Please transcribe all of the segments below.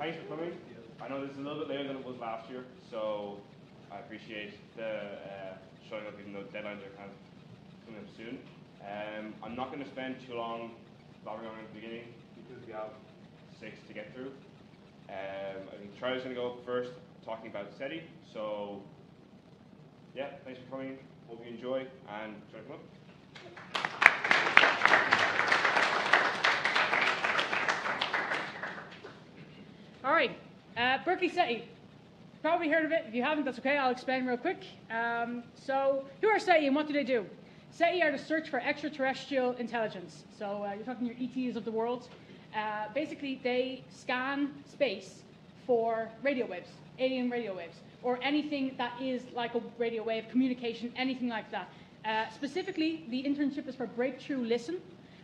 thanks for coming. I know this is a little bit later than it was last year, so I appreciate the uh, showing up even though deadlines are kind of coming up soon. Um, I'm not going to spend too long blabbering on at the beginning because we have six to get through. Um, I think Charlie's going to go first talking about SETI. So, yeah, thanks for coming. Hope you enjoy and come up. All right, uh, Berkeley SETI. Probably heard of it. If you haven't, that's okay. I'll explain real quick. Um, so, who are SETI and what do they do? SETI are the search for extraterrestrial intelligence. So, uh, you're talking your ETs of the world. Uh, basically, they scan space for radio waves, alien radio waves, or anything that is like a radio wave, communication, anything like that. Uh, specifically, the internship is for Breakthrough Listen,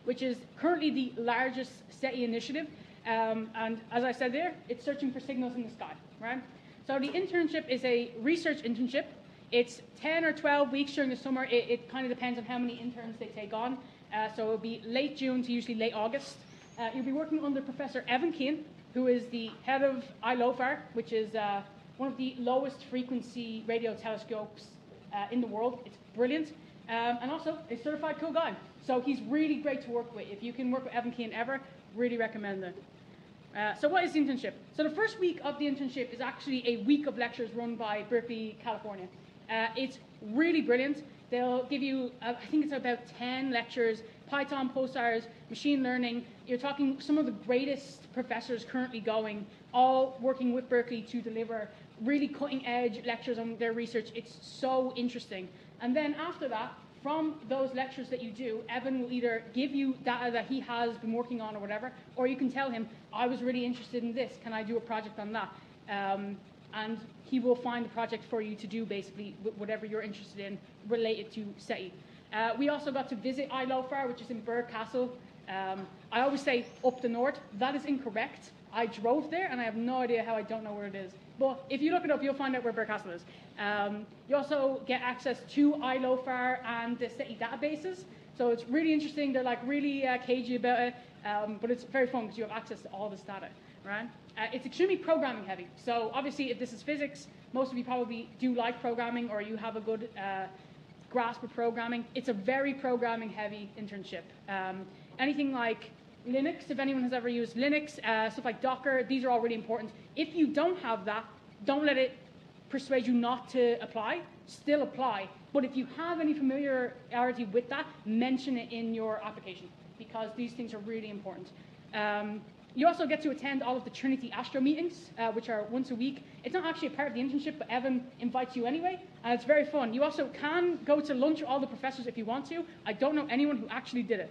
which is currently the largest SETI initiative. Um, and as I said there, it's searching for signals in the sky, right? So the internship is a research internship. It's 10 or 12 weeks during the summer. It, it kind of depends on how many interns they take on. Uh, so it'll be late June to usually late August. Uh, you'll be working under Professor Evan Keane, who is the head of ILOFAR, which is uh, one of the lowest frequency radio telescopes uh, in the world. It's brilliant. Um, and also a certified cool guy. So he's really great to work with. If you can work with Evan Keane ever, really recommend it. Uh, so what is the internship? So the first week of the internship is actually a week of lectures run by Berkeley, California. Uh, it's really brilliant. They'll give you, uh, I think it's about 10 lectures, Python, pulsars, machine learning. You're talking some of the greatest professors currently going, all working with Berkeley to deliver really cutting edge lectures on their research. It's so interesting. And then after that, from those lectures that you do, Evan will either give you data that he has been working on or whatever, or you can tell him, I was really interested in this, can I do a project on that? Um, and he will find a project for you to do basically whatever you're interested in related to SETI. Uh, we also got to visit ILOFAR, which is in Birr Castle. Um, I always say up the north. That is incorrect. I drove there and I have no idea how I don't know where it is. But if you look it up, you'll find out where Birr Castle is. Um, you also get access to ILOFAR and the SETI databases. So it's really interesting. They're like really uh, cagey about it, um, but it's very fun because you have access to all this data, right? Uh, it's extremely programming heavy. So obviously, if this is physics, most of you probably do like programming or you have a good uh, grasp of programming. It's a very programming heavy internship. Um, anything like Linux, if anyone has ever used Linux, uh, stuff like Docker, these are all really important. If you don't have that, don't let it persuade you not to apply. Still apply. But if you have any familiarity with that, mention it in your application because these things are really important. Um, you also get to attend all of the Trinity Astro meetings, uh, which are once a week. It's not actually a part of the internship, but Evan invites you anyway, and it's very fun. You also can go to lunch with all the professors if you want to. I don't know anyone who actually did it.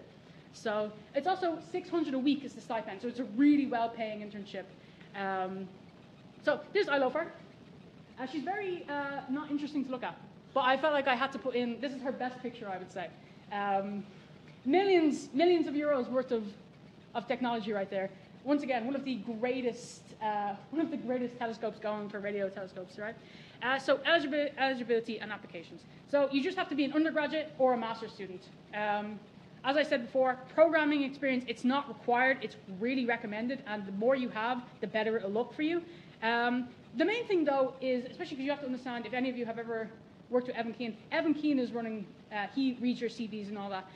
So it's also 600 a week is the stipend, so it's a really well-paying internship. Um, so this is ILOFAR. Uh, she's very uh, not interesting to look at, but I felt like I had to put in. This is her best picture, I would say. Um, millions, millions of euros worth of, of technology right there. Once again, one of the greatest, uh, one of the greatest telescopes going for radio telescopes, right? Uh, so eligibility, eligibility and applications. So you just have to be an undergraduate or a master's student. Um, as I said before, programming experience, it's not required, it's really recommended, and the more you have, the better it'll look for you. Um, the main thing, though, is, especially because you have to understand, if any of you have ever worked with Evan Keane, Evan Keane is running, uh, he reads your CVs and all that.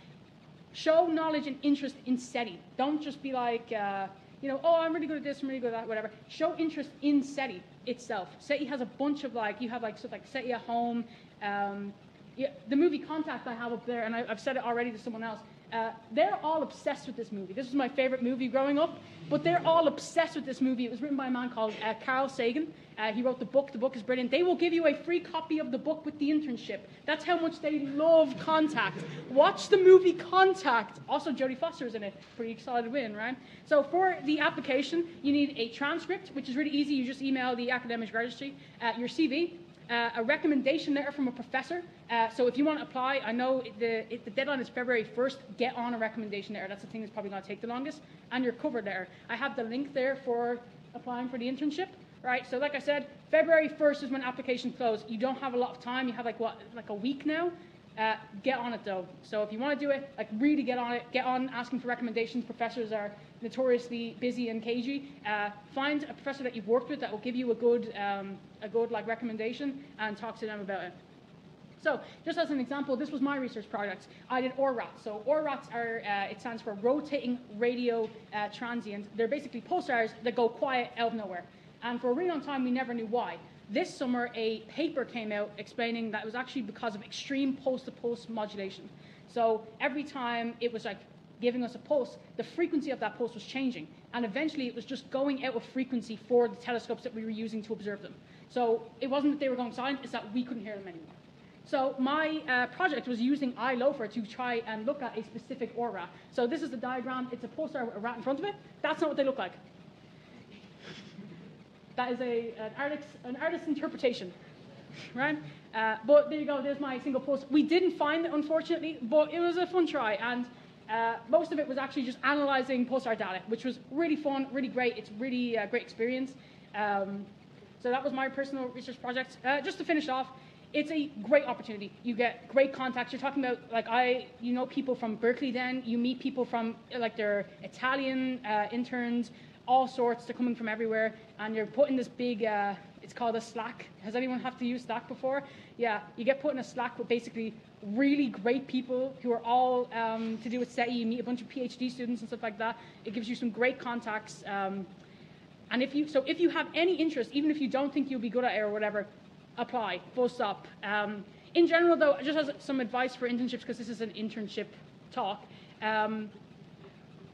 Show knowledge and interest in SETI. Don't just be like, uh, you know, oh, I'm really good at this, I'm really good at that, whatever. Show interest in SETI itself. SETI has a bunch of like, you have like stuff like SETI at home. Um, yeah, the movie Contact I have up there, and I, have said it already to someone else. Uh, they're all obsessed with this movie. This was my favorite movie growing up, but they're all obsessed with this movie. It was written by a man called uh, Carl Sagan. Uh, he wrote the book. The book is brilliant. They will give you a free copy of the book with the internship. That's how much they love Contact. Watch the movie Contact. Also, Jodie Foster is in it. Pretty solid win, right? So for the application, you need a transcript, which is really easy. You just email the academic registry, uh, your CV, uh, a recommendation letter from a professor. Uh, so if you want to apply, I know the, the deadline is February 1st. Get on a recommendation letter. That's the thing that's probably going to take the longest. And your cover letter. I have the link there for applying for the internship. Right. So like I said, February 1st is when applications close. You don't have a lot of time. You have like what, like a week now. Uh, get on it though. So if you want to do it, like really get on it. Get on asking for recommendations. Professors are notoriously busy and cagey, uh, find a professor that you've worked with that will give you a good, um, a good like recommendation and talk to them about it. So, just as an example, this was my research project. I did RRATs. So, RRATs are, uh, it stands for Rotating Radio uh, Transient. They're basically pulsars that go quiet out of nowhere. And for a really long time, we never knew why. This summer, a paper came out explaining that it was actually because of extreme pulse to pulse modulation. So, every time it was like giving us a pulse, the frequency of that pulse was changing. And eventually, it was just going out of frequency for the telescopes that we were using to observe them. So, it wasn't that they were going silent, it's that we couldn't hear them anymore. So my uh, project was using ILOFAR to try and look at a specific aura. So this is the diagram. It's a pulsar with a rat in front of it. That's not what they look like. That is a, an, artist's, an artist's interpretation, right? Uh, but there you go. There's my single pulse. We didn't find it, unfortunately, but it was a fun try. And uh, most of it was actually just analyzing pulsar data, which was really fun, really great. It's really uh, great experience. Um, so that was my personal research project. Uh, just to finish off, it's a great opportunity. You get great contacts. You're talking about like I, you know, people from Berkeley. Then you meet people from like their Italian uh, interns, all sorts. They're coming from everywhere, and you're put in this big. It's called a Slack. Has anyone have to use Slack before? Yeah, you get put in a Slack with basically really great people who are all um, to do with SETI. You meet a bunch of PhD students and stuff like that. It gives you some great contacts. Um, and if you so if you have any interest, even if you don't think you'll be good at it or whatever, apply, full stop. Um, in general, though, just as some advice for internships, because this is an internship talk, um,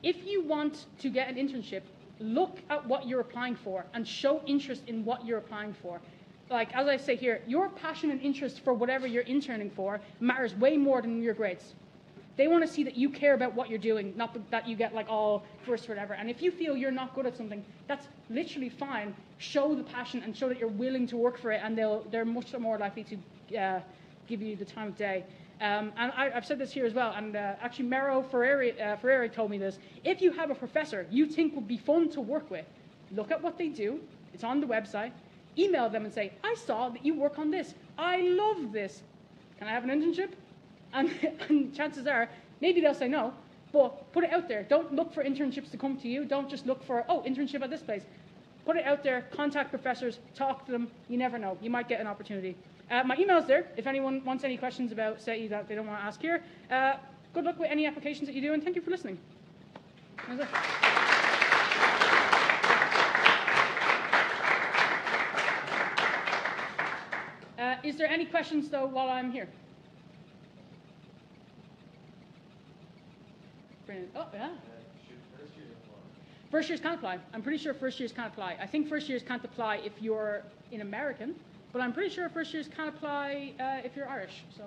if you want to get an internship, look at what you're applying for and show interest in what you're applying for. Like, as I say here, your passion and interest for whatever you're interning for matters way more than your grades. They want to see that you care about what you're doing, not that you get like all first or whatever. And if you feel you're not good at something, that's literally fine. Show the passion and show that you're willing to work for it, and they'll they're much more likely to uh, give you the time of day. Um, and I, have said this here as well, and uh, actually Mero Ferreri, uh, Ferreri told me this. If you have a professor you think would be fun to work with, look at what they do. It's on the website. Email them and say, I saw that you work on this. I love this. Can I have an internship? And, and chances are, maybe they'll say no, but put it out there. Don't look for internships to come to you. Don't just look for, oh, internship at this place. Put it out there, contact professors, talk to them. You never know. You might get an opportunity. Uh, my email's there if anyone wants any questions about SETI that they don't want to ask here. Uh, good luck with any applications that you do, and thank you for listening. Uh, is there any questions, though, while I'm here? Brilliant. Oh, yeah. First years can't apply. I'm pretty sure first years can't apply. I think first years can't apply if you're in American, but I'm pretty sure first years can't apply uh, if you're Irish. So.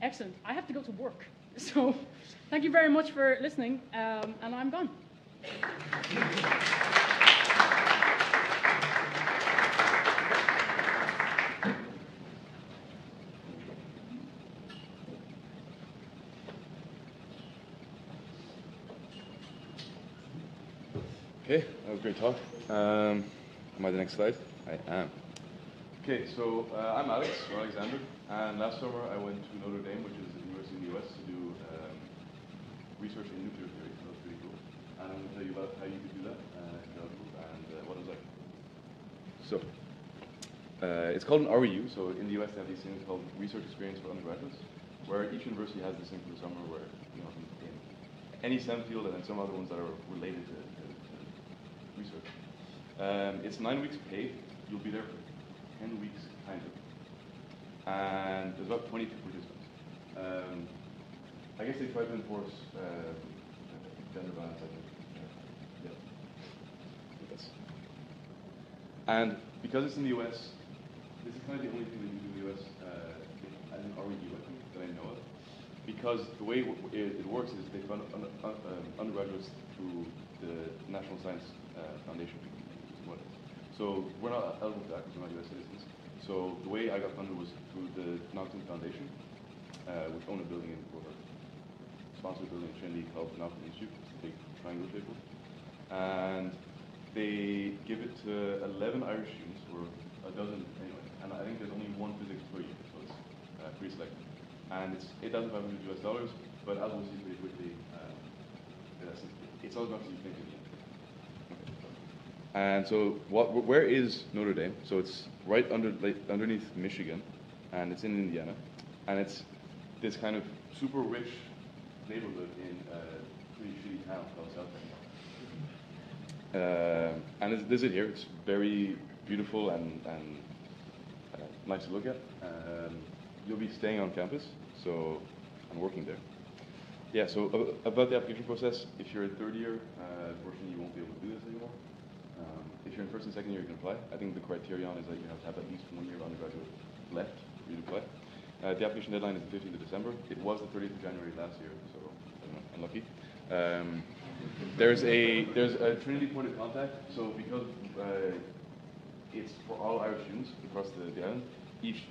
Excellent. I have to go to work. So thank you very much for listening, um, and I'm gone. Okay, that was a great talk. Um, am I the next slide? I am. Okay, so uh, I'm Alex, or Alexander, and last summer I went to Notre Dame, which is a university in the US, to do um, research in nuclear theory. So that's pretty cool. And I'm going to tell you about how you could do that uh, and uh, what it's like. So, uh, it's called an REU. So in the US they have these things called research experience for undergraduates, where each university has this thing for the summer where you know in any STEM field and then some other ones that are related to research. Um, it's nine weeks paid. You'll be there for 10 weeks, kind of. And there's about 22 participants. Um, I guess they try to enforce uh, gender balance, I think. Yeah. Yes. And because it's in the US, this is kind of the only thing that you do in the US uh, as an REU, I think, that I know of. Because the way it, it works is they fund un, un, um, undergraduates through the National Science uh, Foundation. So we're not eligible for that because we're not U.S. citizens. So the way I got funded was through the Naughton Foundation, uh, which own a building in, or sponsored a building in Trinity called the Naughton Institute. It's a big triangular shape And they give it to 11 Irish students, or a dozen anyway. And I think there's only one physics per year, so it's uh, pretty selective. and it's 8,500 US dollars, but as we'll see pretty quickly, um, it's, not as much as you think it is. And so, what, where is Notre Dame? So it's right under, like, underneath Michigan, and it's in Indiana, and it's this kind of super rich neighborhood in a pretty shitty town called South Bend. Uh, and it's, this is here. It's very beautiful and, and uh, nice to look at. Um, you'll be staying on campus, so I'm working there. Yeah. So ab- about the application process, if you're in third year, uh, unfortunately you won't be able to do this anymore. Um, if you're in first and second year, you can apply. I think the criterion is that you have to have at least one year of undergraduate left for you to apply. Uh, the application deadline is the 15th of December. It was the 30th of January last year, so know, unlucky. Um, there's a there's a Trinity point of contact. So because uh, it's for all Irish students across the, the island, each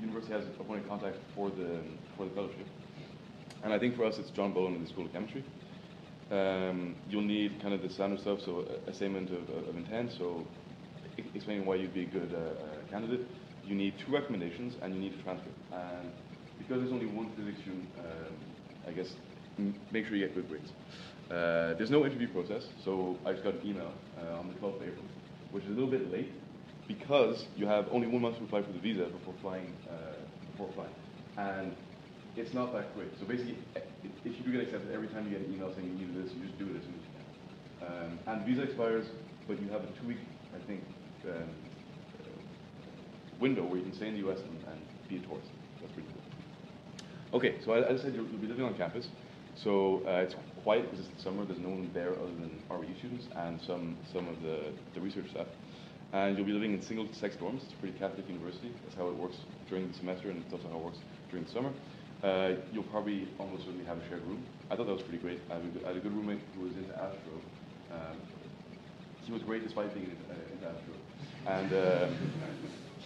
university has a point of contact for the for the fellowship. And I think for us, it's John Bowen in the School of Chemistry. Um, you'll need kind of the standard stuff, so a, statement of, of intent, so explaining why you'd be a good uh, uh, candidate. You need two recommendations, and you need a transcript. And because there's only one physics student, um, I guess make sure you get good grades. Uh, there's no interview process, so I just got an email uh, on the 12th of April, which is a little bit late because you have only one month to apply for the visa before flying. Uh, before flying, and it's not that quick. So basically, if you do get accepted, every time you get an email saying you need this, you just do it as soon as you can. Um, and visa expires, but you have a two-week, I think, um, window where you can stay in the U.S. and, and be a tourist. That's pretty cool. Okay, so as I said, you'll, you'll be living on campus. So uh, it's quiet because it's the summer. There's no one there other than RE students and some some of the, the research staff. And you'll be living in single-sex dorms. It's a pretty Catholic university. That's how it works during the semester, and it's also how it works during the summer. Uh, you'll probably almost certainly have a shared room. I thought that was pretty great. I had a good, roommate who was into astro. Um, he was great despite being uh, into astro. And um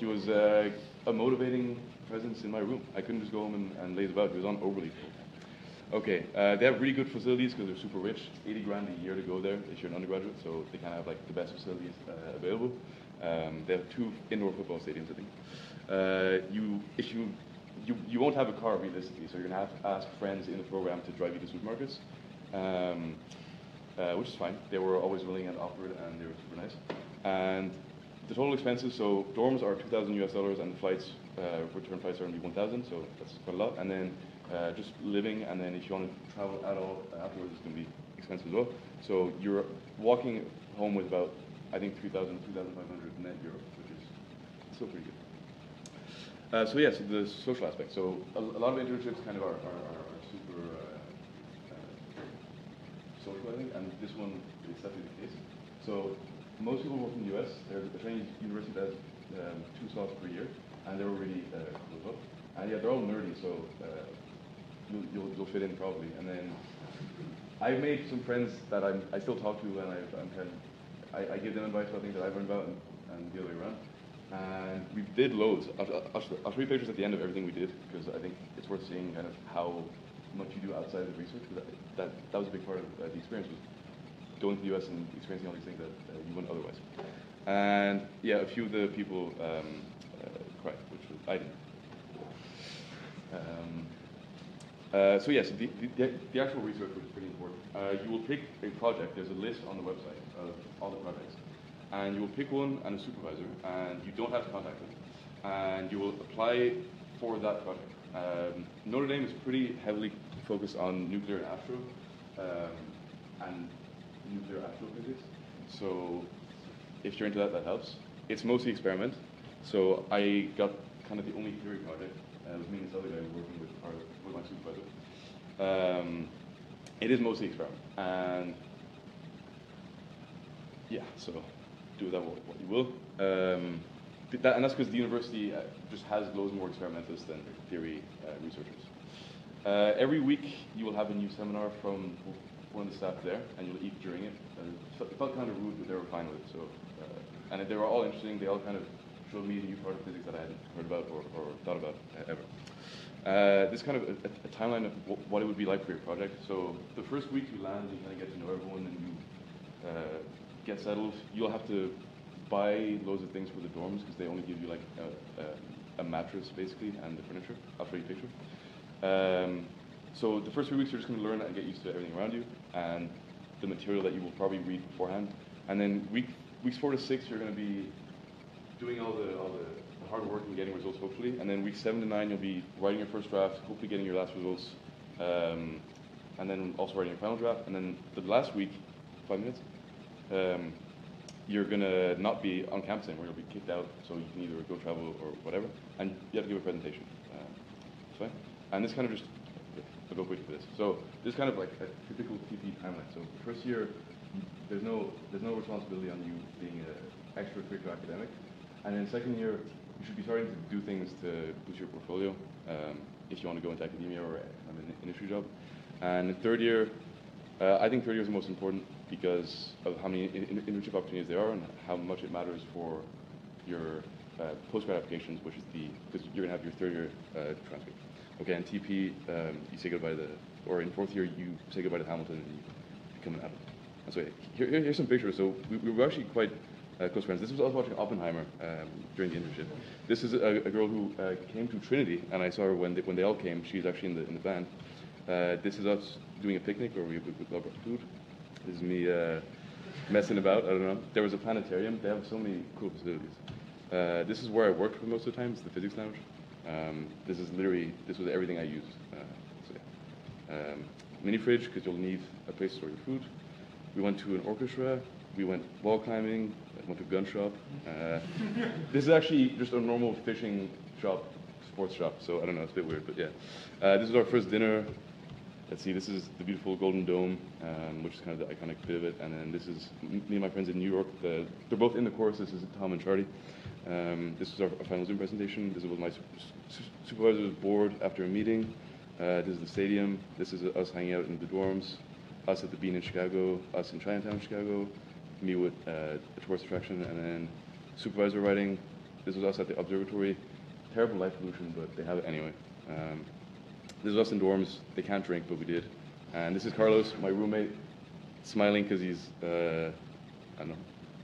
he was uh, a motivating presence in my room. I couldn't just go home and, and laze about. He was on overly full. Okay, uh, they have really good facilities because they're super rich. It's 80 grand a year to go there if you're an undergraduate, so they kind of have like the best facilities uh, available. Um, they have two indoor football stadiums, I think. You, if you, you, you won't have a car realistically, so you're gonna have to ask friends in the program to drive you to supermarkets, um, uh, which is fine. They were always willing and offered, and they were super nice. And the total expenses, so dorms are 2,000 US dollars, and the flights, uh, return flights are going to be 1,000, so that's quite a lot. And then uh, just living, and then if you want to travel at all afterwards, it's going to be expensive as well. So you're walking home with about, I think, 3,000, 2,500 net euros, which is still pretty good. Uh, so yes, the social aspect. So a, a lot of internships kind of are, are, are, super uh, social, I think, and this one is definitely the case. So most people work in the US. There's a Chinese university that has um, two slots per year, and they're really uh, well. And yeah, they're all nerdy, so uh, you'll, you'll, you'll fit in probably. And then I've made some friends that I'm, I still talk to, and I've, I'm kind of, I, I give them advice about things that I've learned about, and, and the other way around. And we did loads. I'll, I'll, I'll show you pictures at the end of everything we did because I think it's worth seeing kind of how much you do outside of research. 'cause That, that, that was a big part of uh, the experience was going to the US and experiencing all these things that uh, you wouldn't otherwise. And yeah, a few of the people um, uh, cried, which was, I didn't. Um, uh, so yes, the, the, the actual research was pretty important. Uh, you will pick a project. There's a list on the website of all the projects, and you will pick one and a supervisor, and you don't have to contact them, and you will apply for that project. Um, Notre Dame is pretty heavily focused on nuclear and astro, um, and nuclear astrophysics. So if you're into that, that helps. It's mostly experiment. So I got kind of the only theory project. Uh, it was me and this other guy working with, our, with my supervisor. Um, it is mostly experiment. And yeah, so do with that what, you will. Um, that, and that's because the university uh, just has loads more experimentalists than theory uh, researchers. Uh, every week you will have a new seminar from one of the staff there, and you'll eat during it. And it felt- kind of rude, but they were fine with it. So, uh, and they were all interesting. They all kind of showed me a new part of physics that I hadn't heard about or, or thought about uh, ever. Uh, this kind of a, a timeline of wh- what it would be like for your project. So the first week you land, you kind of get to know everyone, and you uh, get settled. You'll have to buy loads of things for the dorms because they only give you like a, a, a mattress basically and the furniture. I'll show you a picture. Um, so the first three weeks you're just going to learn and get used to everything around you and the material that you will probably read beforehand. And then week weeks four to six you're going to be doing all the all the hard work and getting results hopefully. And then week seven to nine you'll be writing your first draft, hopefully getting your last results, um, and then also writing your final draft. And then the last week, five minutes. Um, you're gonna not be on campus anymore. You'll be kicked out, so you can either go travel or whatever, and you have to give a presentation. Um. And this kind of just I'll go quickly for this. So this is kind of like a typical TP timeline. So first year, there's no there's no responsibility on you being an extracurricular academic, and then second year, you should be starting to do things to boost your portfolio um, if you want to go into academia or have an industry job. And in third year, uh, I think year is the most important because of how many in- in- internship opportunities there are and how much it matters for your uh, postgrad applications, which is the because you're gonna have your third year uh, transcript. Okay, and TP, um, you say goodbye to the, or in fourth year you say goodbye to Hamilton and you become an adult. And so here- here's some pictures. So we, we were actually quite uh, close friends. This was I was watching Oppenheimer um, during the internship. This is a, a girl who uh, came to Trinity, and I saw her when they, when they all came. She's actually in the in the band. Uh, this is us doing a picnic where we we love our food. This is me uh, messing about. I don't know. There was a planetarium. They have so many cool facilities. Uh, this is where I worked for most of the time. It's the physics lounge. Um, this is literally this was everything I used. Uh, so yeah. um, mini fridge because you'll need a place to store your food. We went to an orchestra. We went wall climbing. Went to a gun shop. Uh, this is actually just a normal fishing shop, sports shop. So I don't know. It's a bit weird, but yeah. Uh, this is our first dinner. Let's see, this is the beautiful Golden Dome, um, which is kind of the iconic bit of it. And then this is me and my friends in New York. The, they're both in the course. This is Tom and Charlie. Um, this is our, our final Zoom presentation. This was my su- supervisor's board after a meeting. Uh, this is the stadium. This is us hanging out in the dorms. Us at the Bean in Chicago. Us in Chinatown, Chicago. Me with uh, a tourist attraction. And then supervisor writing. This was us at the observatory. Terrible light pollution, but they have it anyway. Um, this is us in dorms. They can't drink, but we did. And this is Carlos, my roommate, smiling because he's, uh, I don't know,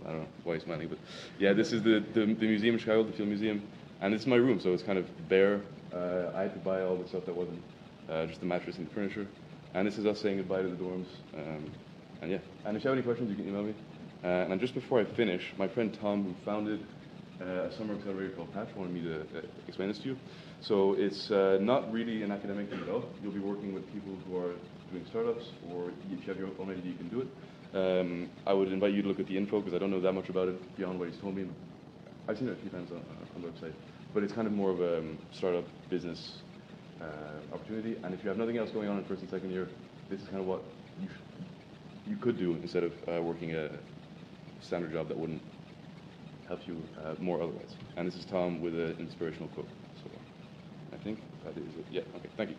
I don't know why he's smiling, but yeah, this is the, the, the museum in Chicago, the Field Museum. And this is my room, so it's kind of bare. Uh, I had to buy all the stuff that wasn't uh, just the mattress and the furniture. And this is us saying goodbye to the dorms. Um, and yeah, and if you have any questions, you can email me. Uh, and just before I finish, my friend Tom, who founded uh, a summer accelerator called Patch wanted me to uh, explain this to you. So it's uh, not really an academic all. You'll be working with people who are doing startups, or if you have your own idea, you can do it. Um, I would invite you to look at the info because I don't know that much about it beyond what he's told me. I've seen it a few times on, on the website, but it's kind of more of a um, startup business uh, opportunity. And if you have nothing else going on in first and second year, this is kind of what you, you could do instead of uh, working a standard job that wouldn't help you uh, more otherwise. And this is Tom with an inspirational quote. Yeah, okay, thank you.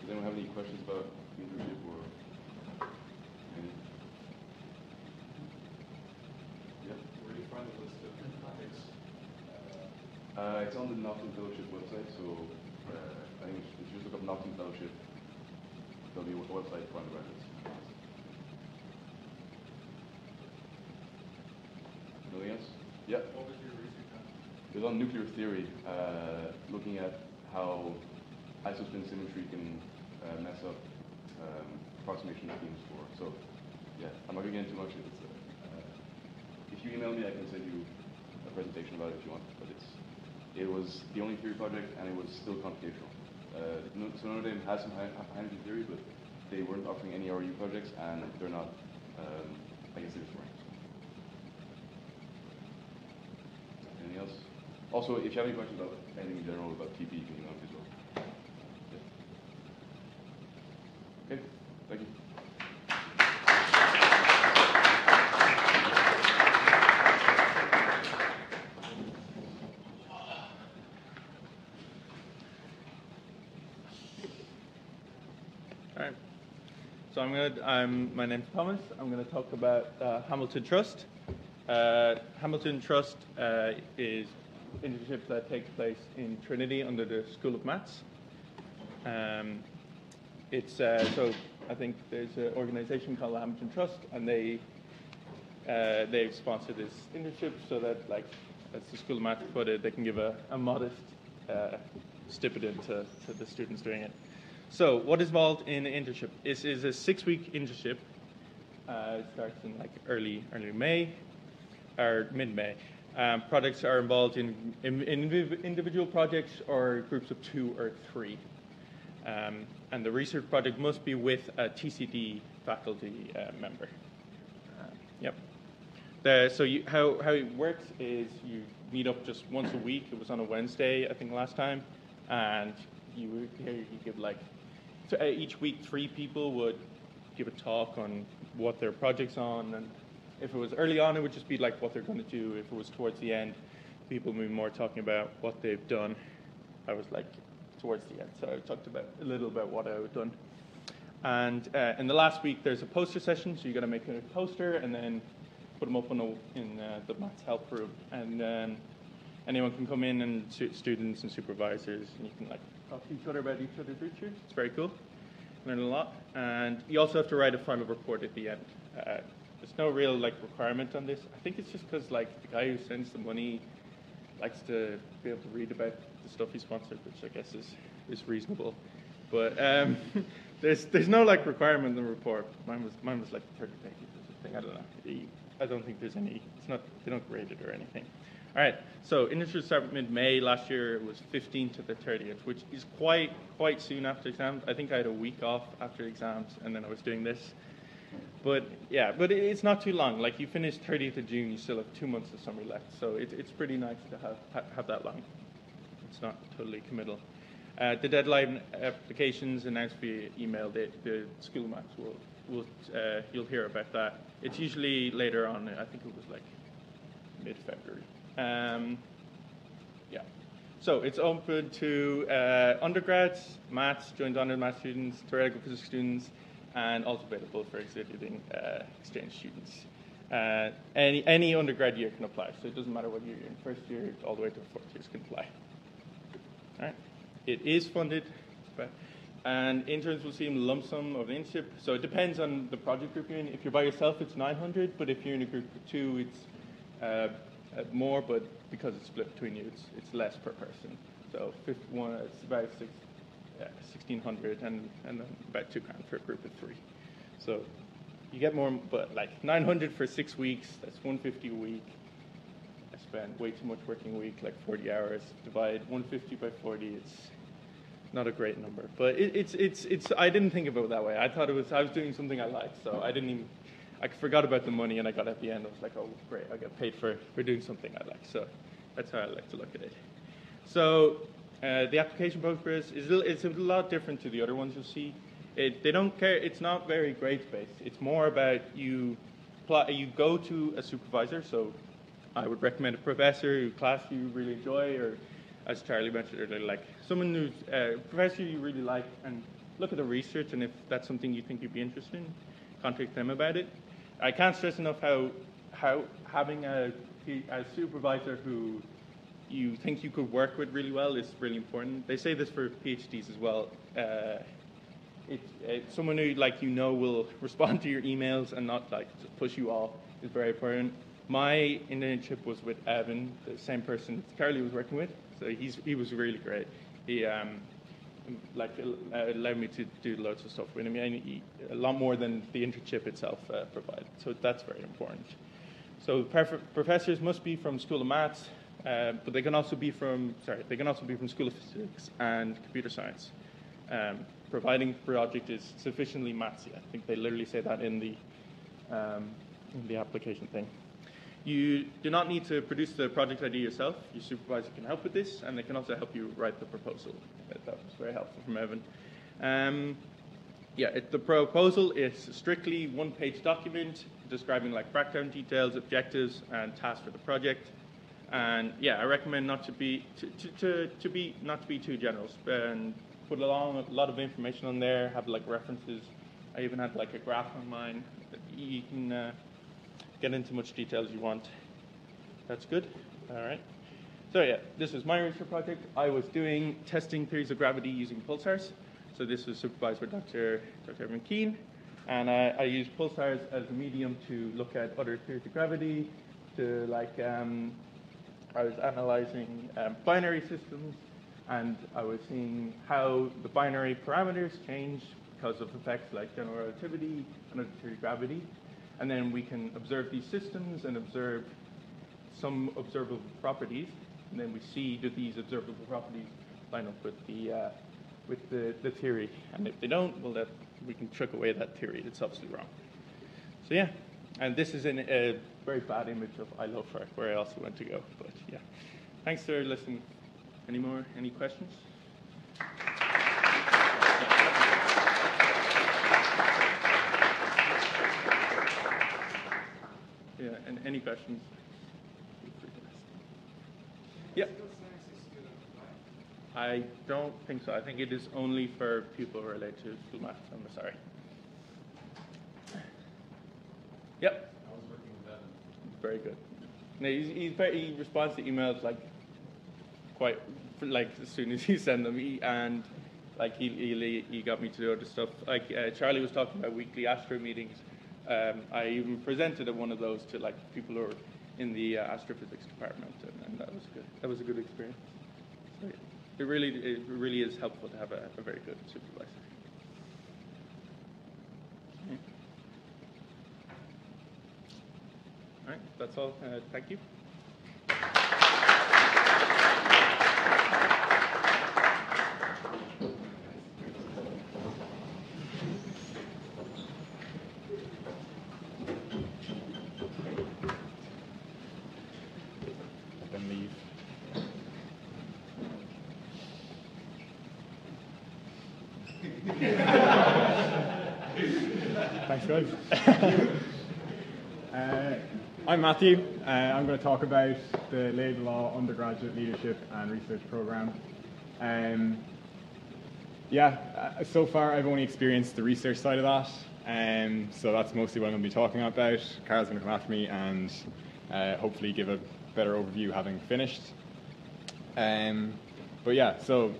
Does anyone have any questions about the internship or any? Yeah. Where do you find the list of topics? Uh, it's on the Naughton Fellowship website, so uh, I think if you look up Naughton Fellowship, there'll be a website for undergraduates. Anything else? Yeah. What was your research on? It was on nuclear theory, uh, looking at how isospin symmetry can uh, mess up um, approximation schemes for. So, yeah, I'm not going to get into much. It's, uh, if you email me, I can send you a presentation about it if you want. But it's it was the only theory project, and it was still computational. Uh, so Notre Dame has some high, high energy theory, but they weren't offering any REU projects, and they're not. Um, I guess they just weren't. Anything else? Also, if you have any questions about anything in general about TP, you can email me as well. Yeah. Okay, thank you. All right. So I'm going to, I'm, my name's Thomas. I'm going to talk about uh, Hamilton Trust. Uh, Hamilton Trust uh, is internships that takes place in Trinity under the School of Maths. Um, it's, uh, so I think there's an organization called the Hamilton Trust, and they uh, they've sponsored this internship so that, like, as the School of Maths put it, they can give a, a modest uh, stipend to, to the students doing it. So, what is involved in an internship? This is a six-week internship. Uh, it starts in like early early May or mid May. Um, projects are involved in, in, in individual projects or groups of two or three. Um, and the research project must be with a TCD faculty uh, member. Uh, yep. The, so you, how, how it works is you meet up just once a week. It was on a Wednesday, I think, last time. And you, you give like, so, uh, each week three people would give a talk on what their project's on. And if it was early on, it would just be like what they're going to do. If it was towards the end, people would be more talking about what they've done. I was like towards the end, so I talked about a little about what I've done. And uh, in the last week, there's a poster session, so you got to make a poster and then put them up on a, in uh, the maths help room, and um, anyone can come in and stu- students and supervisors, and you can like talk to each other about each other's research. It's very cool. Learn a lot, and you also have to write a final report at the end. Uh, there's no real like requirement on this. I think it's just because like the guy who sends the money likes to be able to read about the stuff he sponsored, which I guess is is reasonable. But um, there's there's no like requirement in the report. Mine was mine was like 30 pages or something. I don't know. I don't think there's any. It's not. They don't grade it or anything. All right. So internship started mid-May last year. It was 15 to the 30th, which is quite quite soon after exams. I think I had a week off after exams, and then I was doing this. But yeah, but it's not too long. Like you finish 30th of June, you still have two months of summer left. So it, it's pretty nice to have have that long. It's not totally committal. Uh, the deadline applications announced via email. The, the school maps will will uh, you'll hear about that. It's usually later on. I think it was like mid-February. Um, yeah. So it's open to uh, undergrads, maths, joint honor math students, theoretical physics students, and also available for exhibiting uh, exchange students. Uh, any, any undergrad year can apply, so it doesn't matter whether you're in first year all the way to fourth years can apply. All right. It is funded, and interns will see a lump sum of the internship. So it depends on the project group you're in. If you're by yourself, it's 900, but if you're in a group of two, it's uh, more, but because it's split between you, it's, it's less per person. So 51, it's about six, 1600 and, and about two grand for a group of three. So you get more, but like 900 for six weeks, that's 150 a week. I spent way too much working week, like 40 hours. Divide 150 by 40, it's not a great number. But it, it's, it's, it's, I didn't think of it that way. I thought it was, I was doing something I liked, so I didn't even, I forgot about the money and I got at the end, I was like, oh, great, I get paid for, for doing something I like. So that's how I like to look at it. So uh, the application process is a, it's a lot different to the other ones you'll see. It, they don't care. It's not very grades based. It's more about you. You go to a supervisor. So I would recommend a professor who class you really enjoy, or as Charlie mentioned earlier, like someone who's a uh, professor you really like, and look at the research. And if that's something you think you'd be interested in, contact them about it. I can't stress enough how how having a, a supervisor who you think you could work with really well is really important. They say this for PhDs as well. Uh, it, it, someone who like you know will respond to your emails and not like just push you off is very important. My internship was with Evan, the same person that Carly was working with. So he's he was really great. He um, like uh, allowed me to do loads of stuff with him. And he, a lot more than the internship itself uh, provided. So that's very important. So professors must be from School of Maths, uh, but they can also be from sorry, they can also be from School of Physics and Computer Science, um, providing the project is sufficiently mathsy. I think they literally say that in the um, in the application thing. You do not need to produce the project idea yourself. Your supervisor can help with this, and they can also help you write the proposal. That was very helpful from Evan. Um, yeah, it, the proposal is strictly one-page document describing like background details, objectives, and tasks for the project. And yeah, I recommend not to be to, to, to, to be not to be too general and put a lot, a lot of information on there. Have like references. I even had like a graph on mine. You can uh, get into much detail as you want. That's good. All right. So yeah, this was my research project. I was doing testing theories of gravity using pulsars. So this was supervised by Dr. Dr. Evan Keane. and I, I use pulsars as a medium to look at other theories of gravity, to like um, I was analyzing um, binary systems, and I was seeing how the binary parameters change because of effects like general relativity and other gravity, and then we can observe these systems and observe some observable properties, and then we see do these observable properties line up with the uh, with the, the theory, and if they don't, well, that we can chuck away that theory. It's obviously wrong. So yeah, and this is in a very bad image of I love ILOFAR, where I also went to go. But yeah, thanks for listening. Any more? Any questions? Yeah, and any questions? Yep. I don't think so. I think it is only for people related to math. I'm sorry. Yep. I was working with Evan. Very good. No, he's, he's very, he responds to emails like quite like as soon as you send them. He, and like he, he he got me to do other stuff. Like uh, Charlie was talking about weekly Astro meetings. Um, I even presented at one of those to like people who are in the uh, astrophysics department, and, and that was good. That was a good experience. So, yeah, it really it really is helpful to have a, a very good supervisor. All right, that's all. Uh, thank you. then leave. Thanks, guys. I'm Matthew. Uh, I'm going to talk about the Laidlaw Undergraduate Leadership and Research Programme. Um, yeah, uh, so far I've only experienced the research side of that, um, so that's mostly what I'm going to be talking about. Carl's going to come after me and uh, hopefully give a better overview having finished. Um, but yeah, so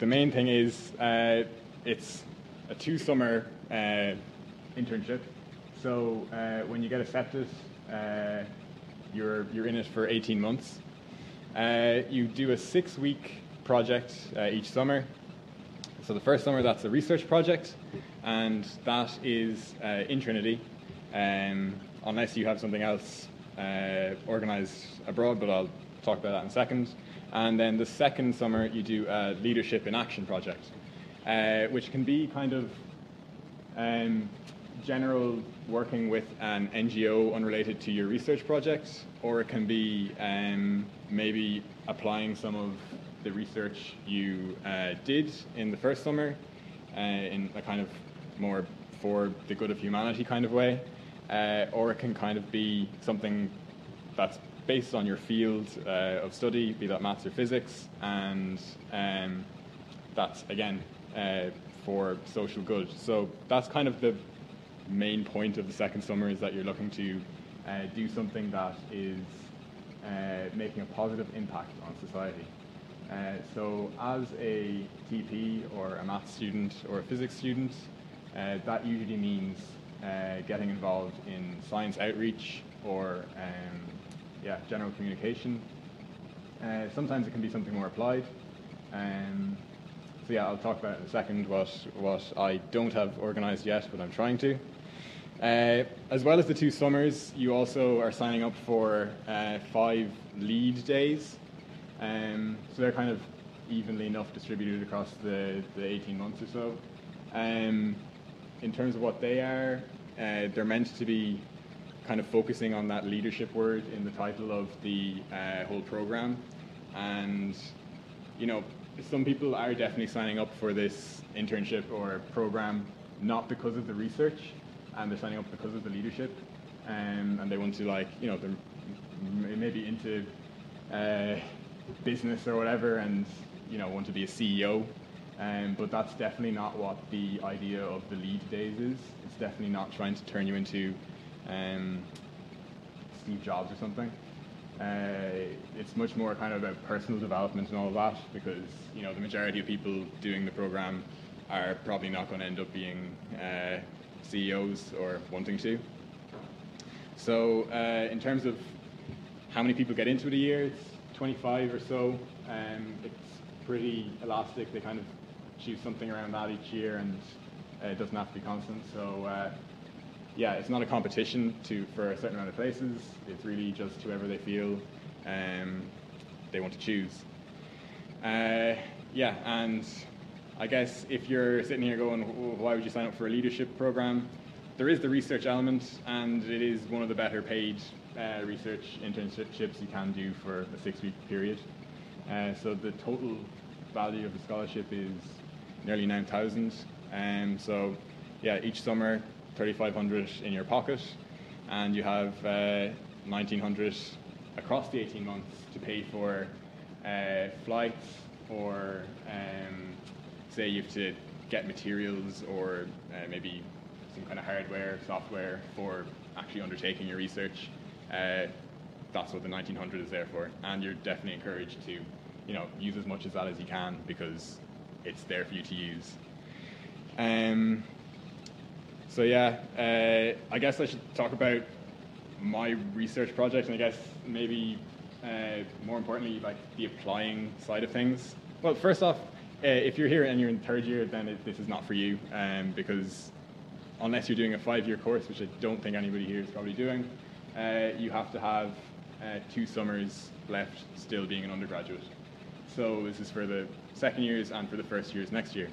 the main thing is uh, it's a two summer uh, internship. So uh, when you get accepted, uh, you're, you're in it for 18 months. Uh, you do a six week project uh, each summer. So the first summer, that's a research project, and that is uh, in Trinity, um, unless you have something else uh, organised abroad, but I'll talk about that in a second. And then the second summer, you do a leadership in action project, which can be kind of um, general working with an NGO unrelated to your research project, or it can be um, maybe applying some of the research you uh, did in the first summer uh, in a kind of more for the good of humanity kind of way, uh, or it can kind of be something that's based on your field uh, of study, be that maths or physics, and um, that's again uh, for social good. So that's kind of the main point of the second summer is that you're looking to uh, do something that is uh, making a positive impact on society. Uh, so as a TP or a math student or a physics student, uh, that usually means uh, getting involved in science outreach or um, yeah, general communication. Uh, sometimes it can be something more applied. Um, so yeah, I'll talk about in a second what, what I don't have organised yet, but I'm trying to. Uh, as well as the two summers, you also are signing up for uh, five lead days. Um, so they're kind of evenly enough distributed across the, the 18 months or so. Um, in terms of what they are, uh, they're meant to be kind of focusing on that leadership word in the title of the uh, whole program. And, you know, some people are definitely signing up for this internship or program not because of the research, and they're signing up because of the leadership. Um, and they want to, like, you know, they're maybe into uh, business or whatever and, you know, want to be a CEO. Um, but that's definitely not what the idea of the lead days is. It's definitely not trying to turn you into um, Steve Jobs or something. Uh, it's much more kind of about personal development and all of that because you know the majority of people doing the program are probably not going to end up being uh, CEOs or wanting to. So, uh, in terms of how many people get into it a year, it's 25 or so. Um, it's pretty elastic. They kind of choose something around that each year, and uh, it doesn't have to be constant. So, uh, yeah, it's not a competition to for a certain amount of places. It's really just whoever they feel um, they want to choose. Uh, yeah, and I guess if you're sitting here going, why would you sign up for a leadership program? There is the research element, and it is one of the better paid uh, research internships you can do for a six week period. Uh, so the total value of the scholarship is nearly 9,000. Um, so, yeah, each summer, 3,500 in your pocket, and you have uh, 1,900 across the 18 months to pay for uh, flights or um, say you have to get materials or uh, maybe some kind of hardware, software for actually undertaking your research. Uh, that's what the 1900 is there for, and you're definitely encouraged to, you know, use as much of that as you can because it's there for you to use. Um, so yeah, uh, I guess I should talk about my research project, and I guess maybe uh, more importantly, like the applying side of things. Well, first off, uh, if you're here and you're in third year, then it, this is not for you um, because unless you're doing a five-year course, which I don't think anybody here is probably doing, uh, you have to have uh, two summers left still being an undergraduate. So this is for the second years and for the first years next year.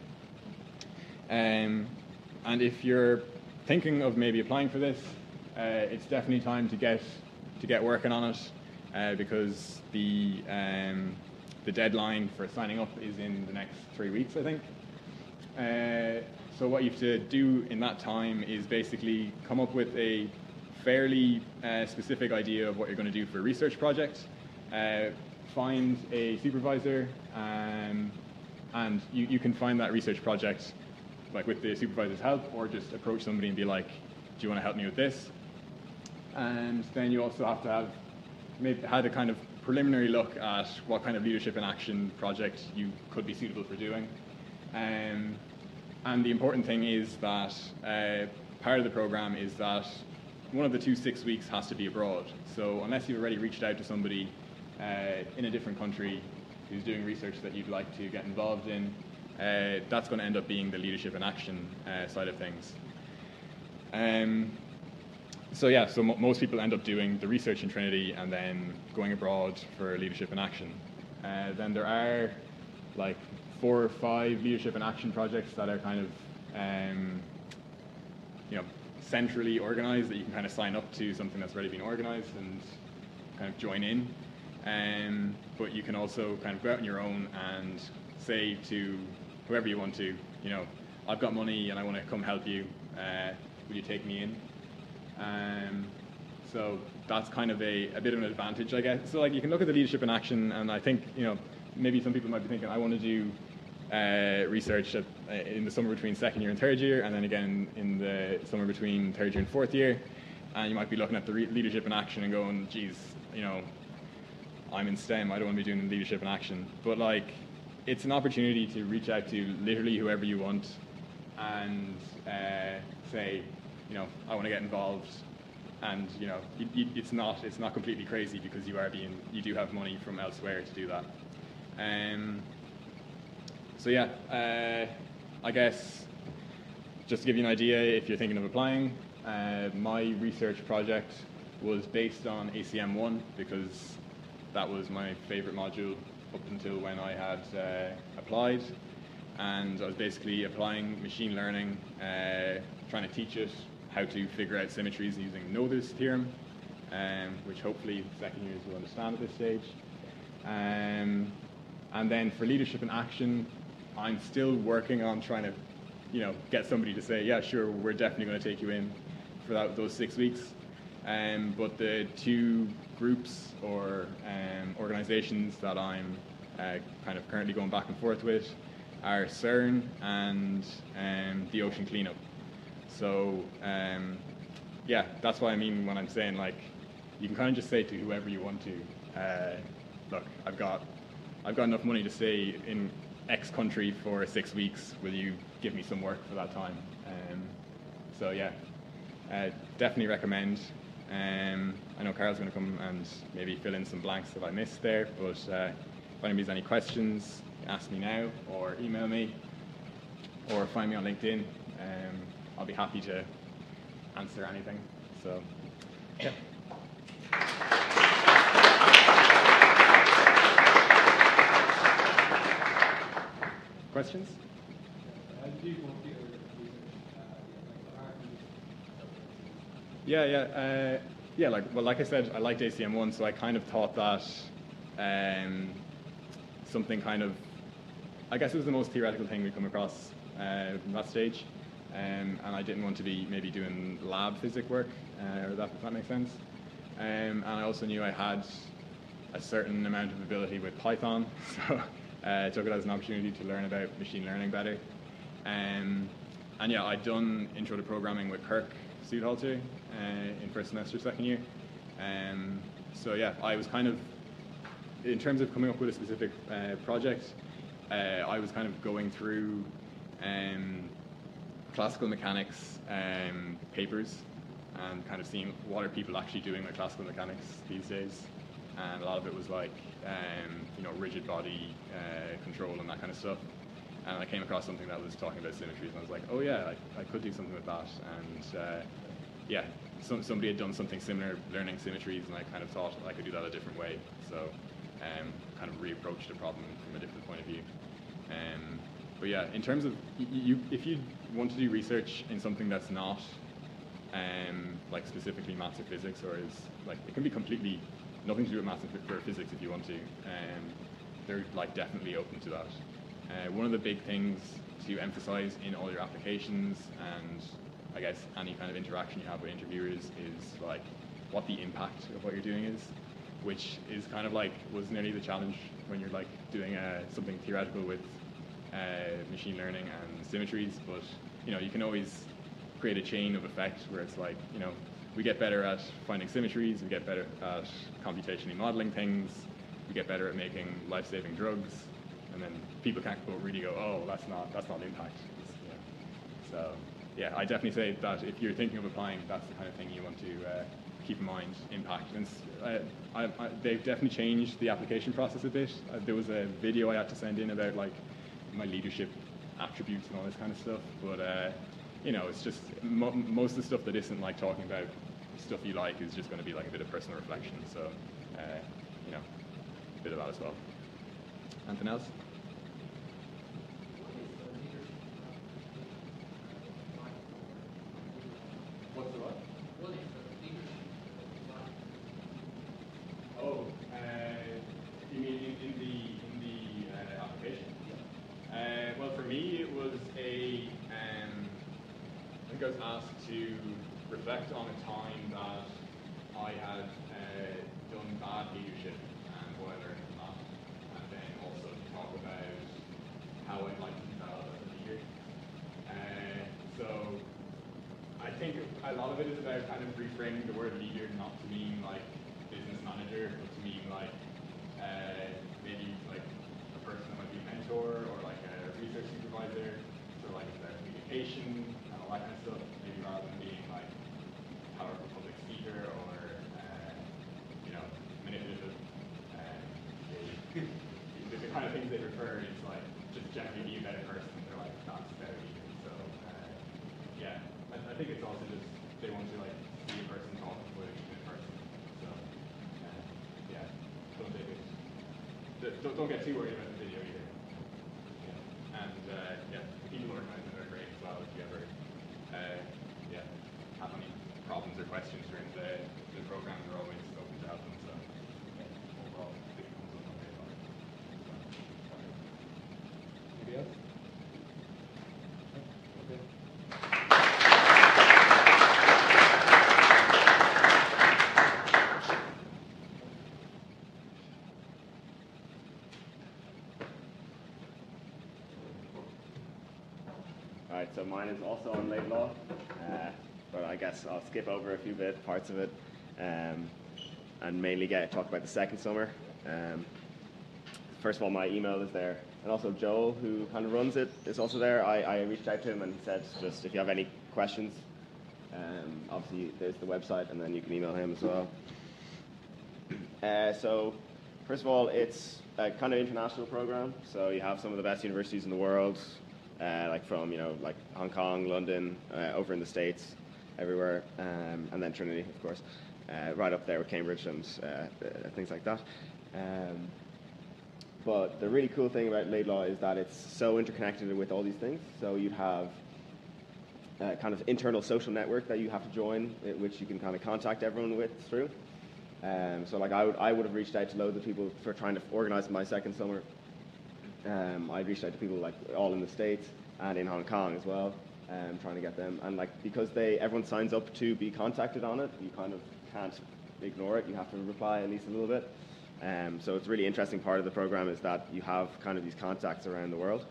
Um, and if you're thinking of maybe applying for this, uh, it's definitely time to get to get working on it uh, because the um, the deadline for signing up is in the next three weeks, I think. Uh, so what you have to do in that time is basically come up with a fairly uh, specific idea of what you're going to do for a research project. Uh, find a supervisor, um, and you, you can find that research project like with the supervisor's help, or just approach somebody and be like, "Do you want to help me with this?" And then you also have to have had a kind of preliminary look at what kind of leadership and action project you could be suitable for doing. Um, and the important thing is that uh, part of the program is that one of the two six weeks has to be abroad. So unless you've already reached out to somebody uh, in a different country who's doing research that you'd like to get involved in, uh, that's going to end up being the leadership and action uh, side of things. Um, so yeah, so m- most people end up doing the research in Trinity and then going abroad for leadership and action. Uh, then there are like four or five leadership and action projects that are kind of um, you know centrally organized that you can kind of sign up to something that's already been organized and kind of join in. Um, but you can also kind of go out on your own and say to whoever you want to, you know, I've got money and I want to come help you. Uh, will you take me in? Um, so that's kind of a, a bit of an advantage, I guess. So like you can look at the leadership in action, and I think you know maybe some people might be thinking, I want to do uh, research at, uh, in the summer between second year and third year, and then again in the summer between third year and fourth year. And you might be looking at the re- leadership in action and going, geez, you know, I'm in STEM, I don't want to be doing leadership in action. But like, it's an opportunity to reach out to literally whoever you want and uh, say, you know, I want to get involved. And you know, it, it, it's not it's not completely crazy because you are being you do have money from elsewhere to do that. Um, so yeah, uh, I guess just to give you an idea, if you're thinking of applying, uh, my research project was based on ACM1 because that was my favorite module up until when I had uh, applied. And I was basically applying machine learning, uh, trying to teach it how to figure out symmetries using Noether's theorem, um, which hopefully second years will understand at this stage. Um, and then for leadership and action, I'm still working on trying to, you know, get somebody to say, yeah, sure, we're definitely going to take you in for that, those six weeks. Um, but the two groups or um, organizations that I'm uh, kind of currently going back and forth with are CERN and um, the Ocean Cleanup. So um, yeah, that's what I mean when I'm saying like you can kind of just say to whoever you want to, uh, look, I've got I've got enough money to stay in X country for six weeks. Will you give me some work for that time? Um, so yeah, uh, definitely recommend. Um, I know Carol's going to come and maybe fill in some blanks that I missed there, but uh, if anybody has any questions, ask me now or email me or find me on LinkedIn. Um, I'll be happy to answer anything. So, yeah. Questions? Yeah, yeah, uh, yeah. Like, well, like I said, I liked ACM one, so I kind of thought that um, something kind of, I guess it was the most theoretical thing we come across uh, from that stage, um, and I didn't want to be maybe doing lab physics work, uh, or that if that makes sense. Um, and I also knew I had a certain amount of ability with Python, so uh, I took it as an opportunity to learn about machine learning better. Um, and yeah, I'd done intro to programming with Kirk Sudhalter uh, in first semester, second year. Um, so yeah, I was kind of, in terms of coming up with a specific uh, project, uh, I was kind of going through um, classical mechanics um, papers and kind of seeing what are people actually doing with classical mechanics these days. And a lot of it was like, um, you know, rigid body uh, control and that kind of stuff. And I came across something that was talking about symmetries, and I was like, oh yeah, I, I could do something with that. And uh, yeah, some, somebody had done something similar, learning symmetries, and I kind of thought I could do that a different way. So um, kind of reapproached the problem from a different point of view. Um, but yeah, in terms of you, if you want to do research in something that's not um, like specifically maths or physics, or is like it can be completely nothing to do with maths or physics if you want to. Um, they're like definitely open to that. Uh, one of the big things to emphasize in all your applications and I guess any kind of interaction you have with interviewers is like what the impact of what you're doing is, which is kind of like was nearly the challenge when you're like doing uh, something theoretical with uh, machine learning and symmetries. But you know you can always create a chain of effect where it's like you know we get better at finding symmetries, we get better at computationally modeling things, we get better at making life-saving drugs, and then people can't really go, oh, that's not that's not impact. So yeah, I definitely say that if you're thinking of applying, that's the kind of thing you want to uh, keep in mind. Impact. And uh, I, I, they've definitely changed the application process a bit. Uh, there was a video I had to send in about like my leadership attributes and all this kind of stuff, but uh, you know, it's just mo- most of the stuff that isn't like talking about stuff you like is just going to be like a bit of personal reflection. So, uh, you know, a bit of that as well. Anything else? What's the what? Oh, uh, you mean in, in the in the uh, application? Uh, well, for me, it was a. Um, I think I was asked to reflect on a time that I had uh, done bad leadership and what I learned from that, and then also to talk about how I'd like to develop as a leader. Uh, so I think a lot of it is about kind of reframing the word leader not to mean like business manager, but to mean like uh, maybe like a person that might be a mentor or like a research supervisor, so like communication and all that kind of stuff, maybe rather than being like powerful public speaker or uh, you know manipulative. Uh, they, the, the kind of things they prefer is like just generally be a better person. They're like that's better leader. So uh, yeah, I, I think it's also just they want to like see a person talk with a good person. So uh, yeah, don't take it. d- Don't, don't get too worried about the video either. Yeah. And uh, yeah, the people organizing it are great as well. If you ever uh, yeah have any problems or questions during the, the program, they're always open to help them. So yeah, overall, I think it comes up okay. So, Anybody else? Okay. All right, so mine is also on Laidlaw, uh, but I guess I'll skip over a few bit parts of it, um, and mainly get talk about the second summer. Um, first of all, my email is there, and also Joel, who kind of runs it, is also there. I, I reached out to him and he said, just if you have any questions, um, obviously there's the website, and then you can email him as well. Uh, so, first of all, it's a kind of international program. So you have some of the best universities in the world, uh, like from you know like Hong Kong, London, uh, over in the states, everywhere, um, and then Trinity, of course, uh, right up there with Cambridge and uh, uh, things like that. Um, but the really cool thing about Laidlaw is that it's so interconnected with all these things. So you'd have a kind of internal social network that you have to join, uh, which you can kind of contact everyone with through. Um, so like I would, I would have reached out to loads of people for trying to organize my second summer. Um, I reached out to people like all in the states and in Hong Kong as well, um, trying to get them. And like because they everyone signs up to be contacted on it, you kind of can't ignore it. You have to reply at least a little bit. Um, so it's a really interesting part of the program is that you have kind of these contacts around the world.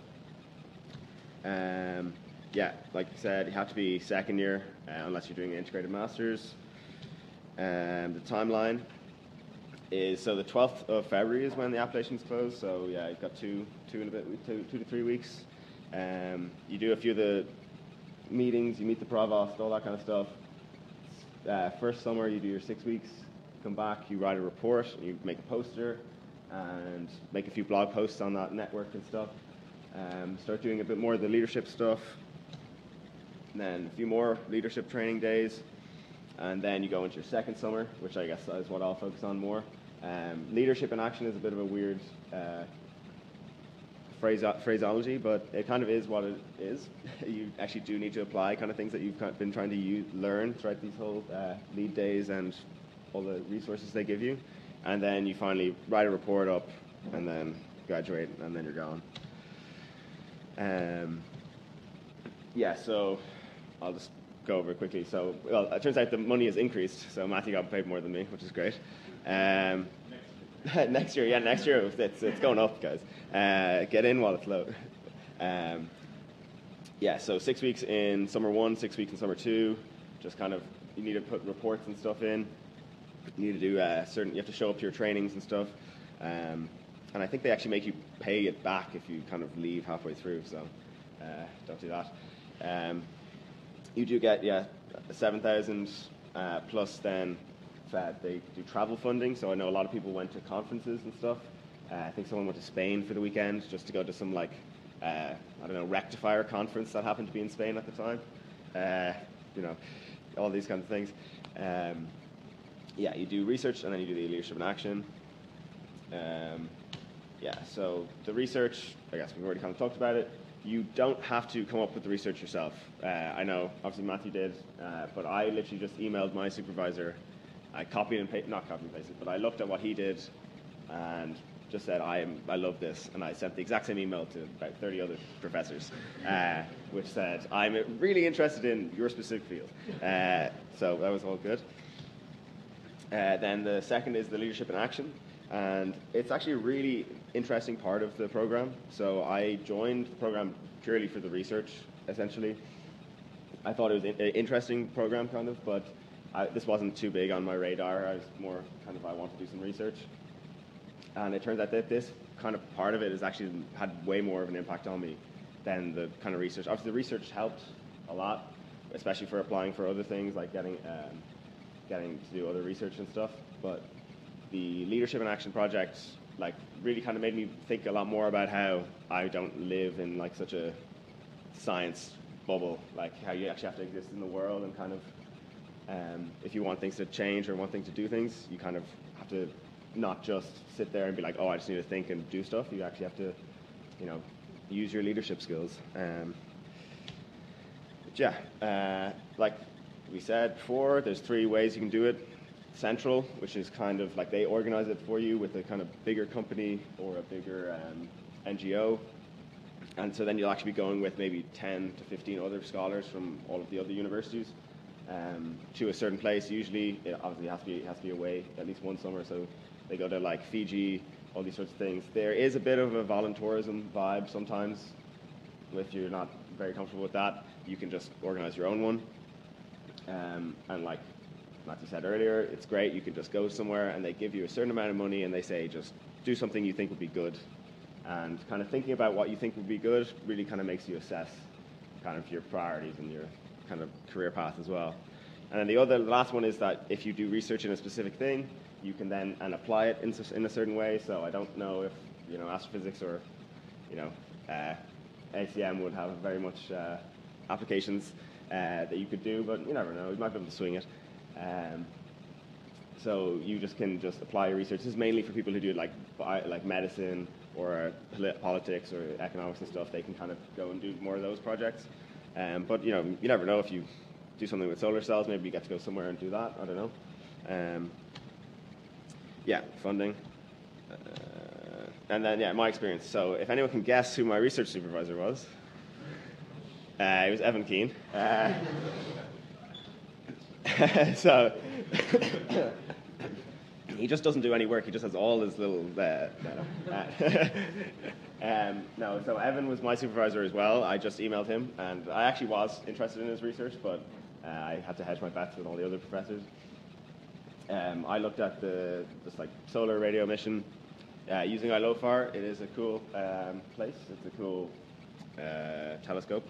Um, yeah, like you said, you have to be second year uh, unless you're doing an integrated masters. Um, the timeline is so the 12th of February is when the applications close. So yeah, you've got two, two and a bit, two, two to three weeks. Um, you do a few of the meetings, you meet the provost, all that kind of stuff. Uh, first summer, you do your six weeks. Come back, you write a report, you make a poster, and make a few blog posts on that network and stuff. Um, start doing a bit more of the leadership stuff. And then a few more leadership training days and then you go into your second summer, which I guess is what I'll focus on more. Um, leadership in action is a bit of a weird uh, phrase- phraseology, but it kind of is what it is. you actually do need to apply kind of things that you've been trying to use, learn throughout these whole uh, lead days and all the resources they give you, and then you finally write a report up, and then graduate, and then you're gone. Um, yeah, so I'll just go over quickly. So, well, it turns out the money has increased, so Matthew got paid more than me, which is great. Um, next year, yeah, next year it's, it's going up, guys. Uh, get in while it's low. Um, yeah, so six weeks in summer one, six weeks in summer two. Just kind of you need to put reports and stuff in. You need to do uh, certain. You have to show up to your trainings and stuff. Um, and I think they actually make you pay it back if you kind of leave halfway through. So uh, don't do that. Um, you do get yeah seven thousand uh, plus then that they do travel funding. So I know a lot of people went to conferences and stuff. Uh, I think someone went to Spain for the weekend just to go to some like uh, I don't know rectifier conference that happened to be in Spain at the time. Uh, you know, all these kinds of things. Um, yeah, you do research and then you do the leadership in action. Um, yeah, so the research, I guess we've already kind of talked about it you don't have to come up with the research yourself. Uh, I know, obviously Matthew did, uh, but I literally just emailed my supervisor. I copied and pasted, not copied and pasted, but I looked at what he did and just said, I, am, I love this. And I sent the exact same email to about 30 other professors, uh, which said, I'm really interested in your specific field. Uh, so that was all good. Uh, then the second is the leadership in action and it's actually a really interesting part of the program. So I joined the program purely for the research, essentially. I thought it was an interesting program, kind of, but I, this wasn't too big on my radar. I was more kind of I want to do some research, and it turns out that this kind of part of it has actually had way more of an impact on me than the kind of research. Obviously, the research helped a lot, especially for applying for other things like getting um, getting to do other research and stuff. But the Leadership and Action project like really kind of made me think a lot more about how I don't live in like such a science bubble, like how you actually have to exist in the world and kind of um, if you want things to change or want things to do things, you kind of have to not just sit there and be like, oh, I just need to think and do stuff. You actually have to, you know, use your leadership skills. Um, yeah, uh, like we said before, there's three ways you can do it central, which is kind of like they organize it for you with a kind of bigger company or a bigger um, NGO. And so then you'll actually be going with maybe 10 to 15 other scholars from all of the other universities um, to a certain place. Usually, it obviously has to be has to be away at least one summer. So they go to like Fiji, all these sorts of things. There is a bit of a voluntourism vibe sometimes. If you're not very comfortable with that, you can just organize your own one. Um, and like Matthew said earlier, it's great. You can just go somewhere and they give you a certain amount of money and they say just do something you think would be good And kind of thinking about what you think would be good really kind of makes you assess kind of your priorities and your kind of career path as well. And then the other, the last one is that if you do research in a specific thing, you can then and apply it in, in a certain way. So I don't know if you know astrophysics or you know uh, ACM would have very much uh, applications uh, that you could do, but you never know. You might be able to swing it. Um, so you just can just apply your research. This is mainly for people who do like like medicine or polit- politics or economics and stuff. They can kind of go and do more of those projects. Um, but you know, you never know if you do something with solar cells. Maybe you get to go somewhere and do that. I don't know. Um, yeah, funding. Uh, and then yeah, my experience. So if anyone can guess who my research supervisor was, uh, it was Evan Keane. Uh, so he just doesn't do any work. He just has all his little. Uh, no, uh, um, no, so Evan was my supervisor as well. I just emailed him, and I actually was interested in his research, but uh, I had to hedge my bets with all the other professors. Um, I looked at the just like solar radio mission uh, using ILOFAR. It is a cool um, place. It's a cool uh, telescope,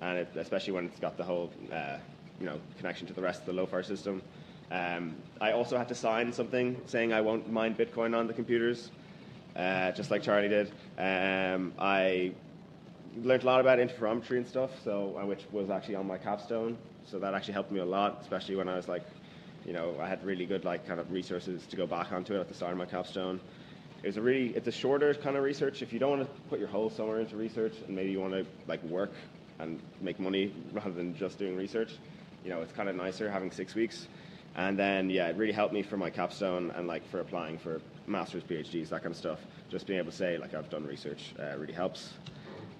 and it, especially when it's got the whole uh, you know connection to the rest of the LOFAR system. Um, I also had to sign something saying I won't mine Bitcoin on the computers, uh, just like Charlie did. Um, I learned a lot about interferometry and stuff, so uh, which was actually on my capstone. So that actually helped me a lot, especially when I was like, you know, I had really good like kind of resources to go back onto it at the start of my capstone. It was a really, it's a shorter kind of research. If you don't want to put your whole summer into research and maybe you want to like work and make money rather than just doing research, you know, it's kind of nicer having six weeks. And then, yeah, it really helped me for my capstone and like for applying for masters, PhDs, that kind of stuff. Just being able to say like I've done research uh, really helps.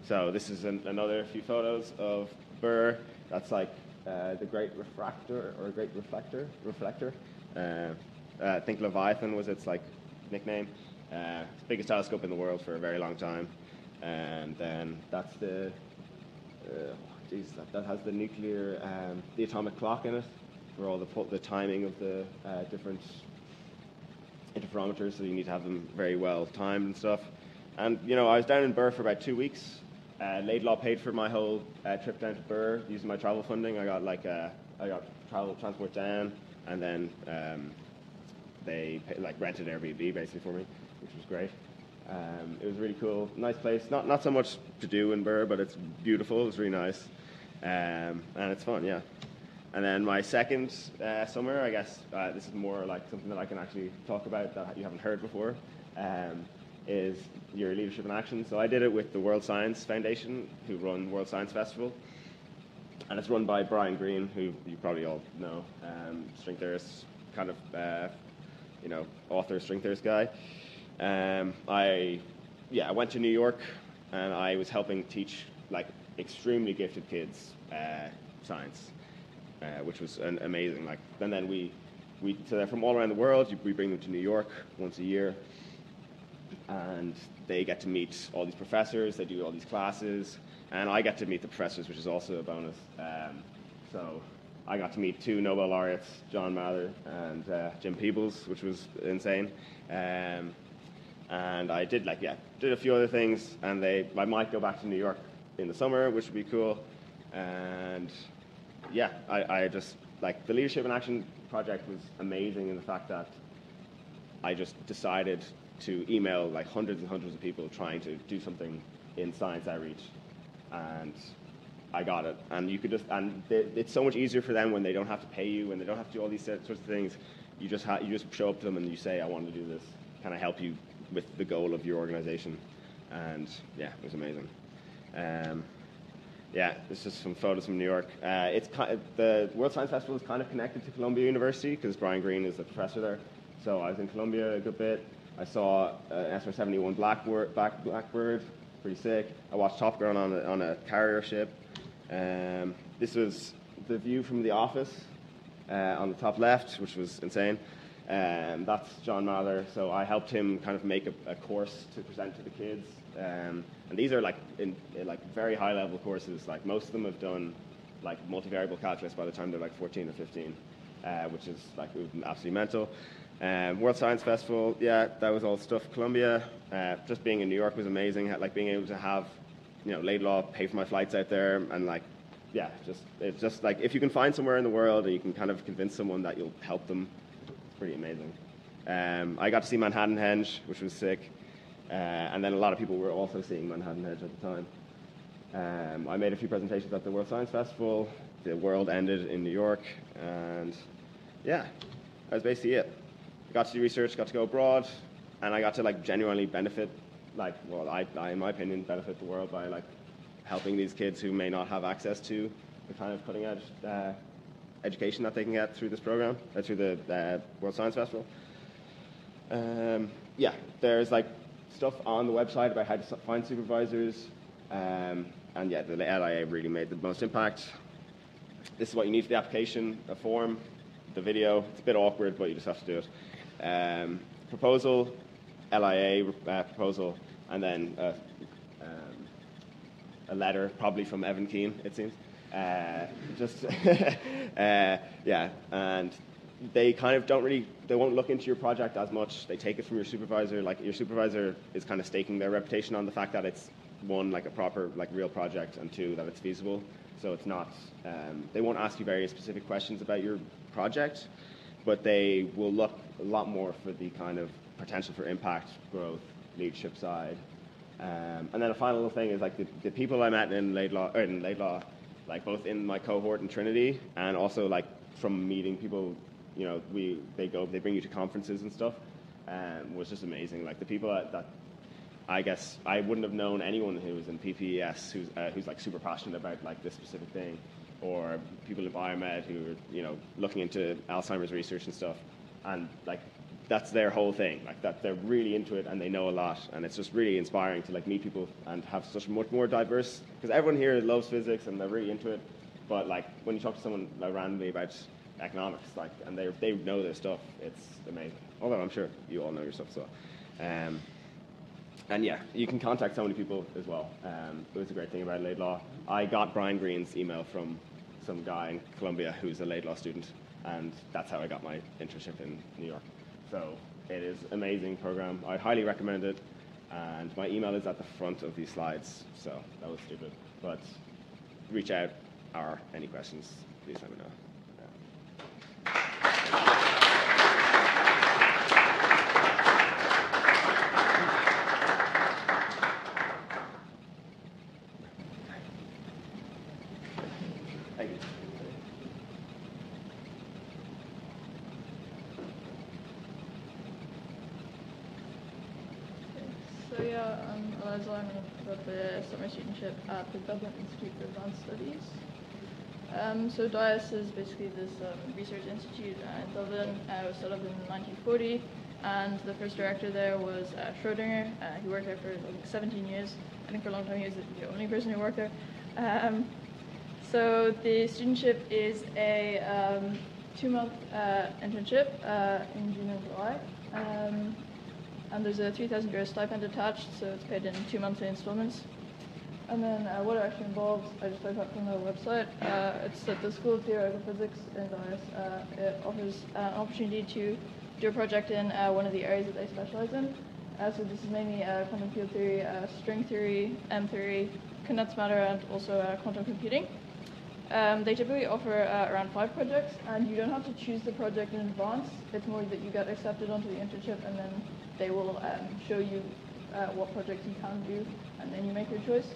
So this is an, another few photos of Birr. That's like uh, the Great Refractor or Great Reflector. Reflector. Uh, uh, I think Leviathan was its like nickname. Uh, biggest telescope in the world for a very long time. And then that's the uh, geez, that, that has the nuclear, um, the atomic clock in it for all the the timing of the uh, different interferometers. So you need to have them very well timed and stuff. And you know, I was down in Birr for about two weeks. Uh, Laidlaw paid for my whole uh, trip down to Birr using my travel funding. I got like uh, I got travel transport down, and then um, they pay, like rented Airbnb basically for me, which was great. Um, it was really cool, nice place. Not not so much to do in Birr, but it's beautiful. It's really nice, um, and it's fun. Yeah. And then my second uh, summer, I guess uh, this is more like something that I can actually talk about that you haven't heard before, um, is your leadership in action. So I did it with the World Science Foundation, who run World Science Festival, and it's run by Brian Greene, who you probably all know, um, string theorist, kind of, uh, you know, author, string theorist guy. Um, I, yeah, I went to New York, and I was helping teach like extremely gifted kids uh, science uh, which was an amazing. Like, and then we, we so they're from all around the world. We bring them to New York once a year, and they get to meet all these professors. They do all these classes, and I get to meet the professors, which is also a bonus. Um, so I got to meet two Nobel laureates, John Mather and uh, Jim Peebles, which was insane. Um, and I did like yeah, did a few other things, and they I might go back to New York in the summer, which would be cool. And yeah, I, I just like the leadership in action project was amazing in the fact that I just decided to email like hundreds and hundreds of people trying to do something in science outreach, and I got it. And you could just and they, it's so much easier for them when they don't have to pay you, when they don't have to do all these sorts of things. You just ha- you just show up to them and you say, I want to do this. Can I help you with the goal of your organization? And yeah, it was amazing. Um, yeah, this is some photos from New York. Uh, it's the World Science Festival is kind of connected to Columbia University because Brian Greene is the professor there. So I was in Columbia a good bit. I saw uh, SR-71 Blackbird, Black, Blackbird, pretty sick. I watched Top Gun on a, on a carrier ship. Um, this was the view from the office uh, on the top left, which was insane. Um, that's John Mather. So I helped him kind of make a, a course to present to the kids. Um, and these are like in, in like very high level courses. Like most of them have done like multivariable calculus by the time they're like 14 or 15, uh, which is like absolutely mental. Um, World Science Festival, yeah, that was all stuff. Columbia, uh, just being in New York was amazing. Like being able to have, you know, Laidlaw pay for my flights out there, and like, yeah, just it's just like if you can find somewhere in the world and you can kind of convince someone that you'll help them, it's pretty amazing. Um, I got to see Manhattan Henge, which was sick, uh, and then a lot of people were also seeing Manhattan Henge at the time. Um, I made a few presentations at the World Science Festival. The world ended in New York, and yeah, that was basically it. I got to do research, got to go abroad, and I got to like genuinely benefit, like, well, I, I in my opinion, benefit the world by like helping these kids who may not have access to the kind of cutting edge uh, education that they can get through this program, uh, through the uh, World Science Festival. Um, yeah, there's like stuff on the website about how to find supervisors, um, and yeah, the LIA really made the most impact. This is what you need for the application: a form, the video. It's a bit awkward, but you just have to do it. Um, proposal, LIA uh, proposal, and then uh, um, a letter, probably from Evan Keane, it seems. Uh, just, uh, yeah, and they kind of don't really, they won't look into your project as much. They take it from your supervisor. Like your supervisor is kind of staking their reputation on the fact that it's one, like a proper, like real project, and two, that it's feasible. So it's not, um, they won't ask you very specific questions about your project, but they will look a lot more for the kind of potential for impact, growth, leadership side. Um, and then a final thing is like the, the people I met in Laidlaw, or in Laidlaw, like both in my cohort in Trinity and also like from meeting people, you know, we they go they bring you to conferences and stuff, um, was just amazing. Like the people that, that I guess I wouldn't have known anyone who was in PPES who's uh, who's like super passionate about like this specific thing, or people in biomed who are you know looking into Alzheimer's research and stuff, and like that's their whole thing. Like that they're really into it and they know a lot, and it's just really inspiring to like meet people and have such much more diverse. Because everyone here loves physics and they're really into it, but like when you talk to someone randomly about economics, like and they they know their stuff, it's amazing. Although I'm sure you all know your stuff as well. Um, and yeah, you can contact so many people as well. Um, it was a great thing about Laidlaw. I got Brian Greene's email from some guy in Columbia who's a Laidlaw student, and that's how I got my internship in New York. So it is amazing program. I highly recommend it, and my email is at the front of these slides. So that was stupid, but reach out or any questions, please let me know. Thank you. So yeah, I'm Eliza. I'm the summer studentship at the Dublin Institute for Advanced Studies. Um, so DIAS is basically this um, research institute in Dublin. Uh, it was set up in 1940, and the first director there was uh, Schrodinger. Uh, he worked there for like 17 years. I think for a long time he was the only person who worked there. Um, so the studentship is a um, two-month uh, internship uh, in June and July. And there's a 3,000 euro stipend attached, so it's paid in two monthly installments. And then uh, what it actually involves, I just looked up from the website. Uh, it's at the School of Theoretical Physics in DIAS. Uh, it offers an opportunity to do a project in uh, one of the areas that they specialize in. Uh, so this is mainly uh, quantum field theory, string theory, M theory, condensed matter, and also quantum computing. Um, they typically offer uh, around five projects, and you don't have to choose the project in advance. It's more that you get accepted onto the internship, and then they will um, show you uh, what projects you can do, and then you make your choice.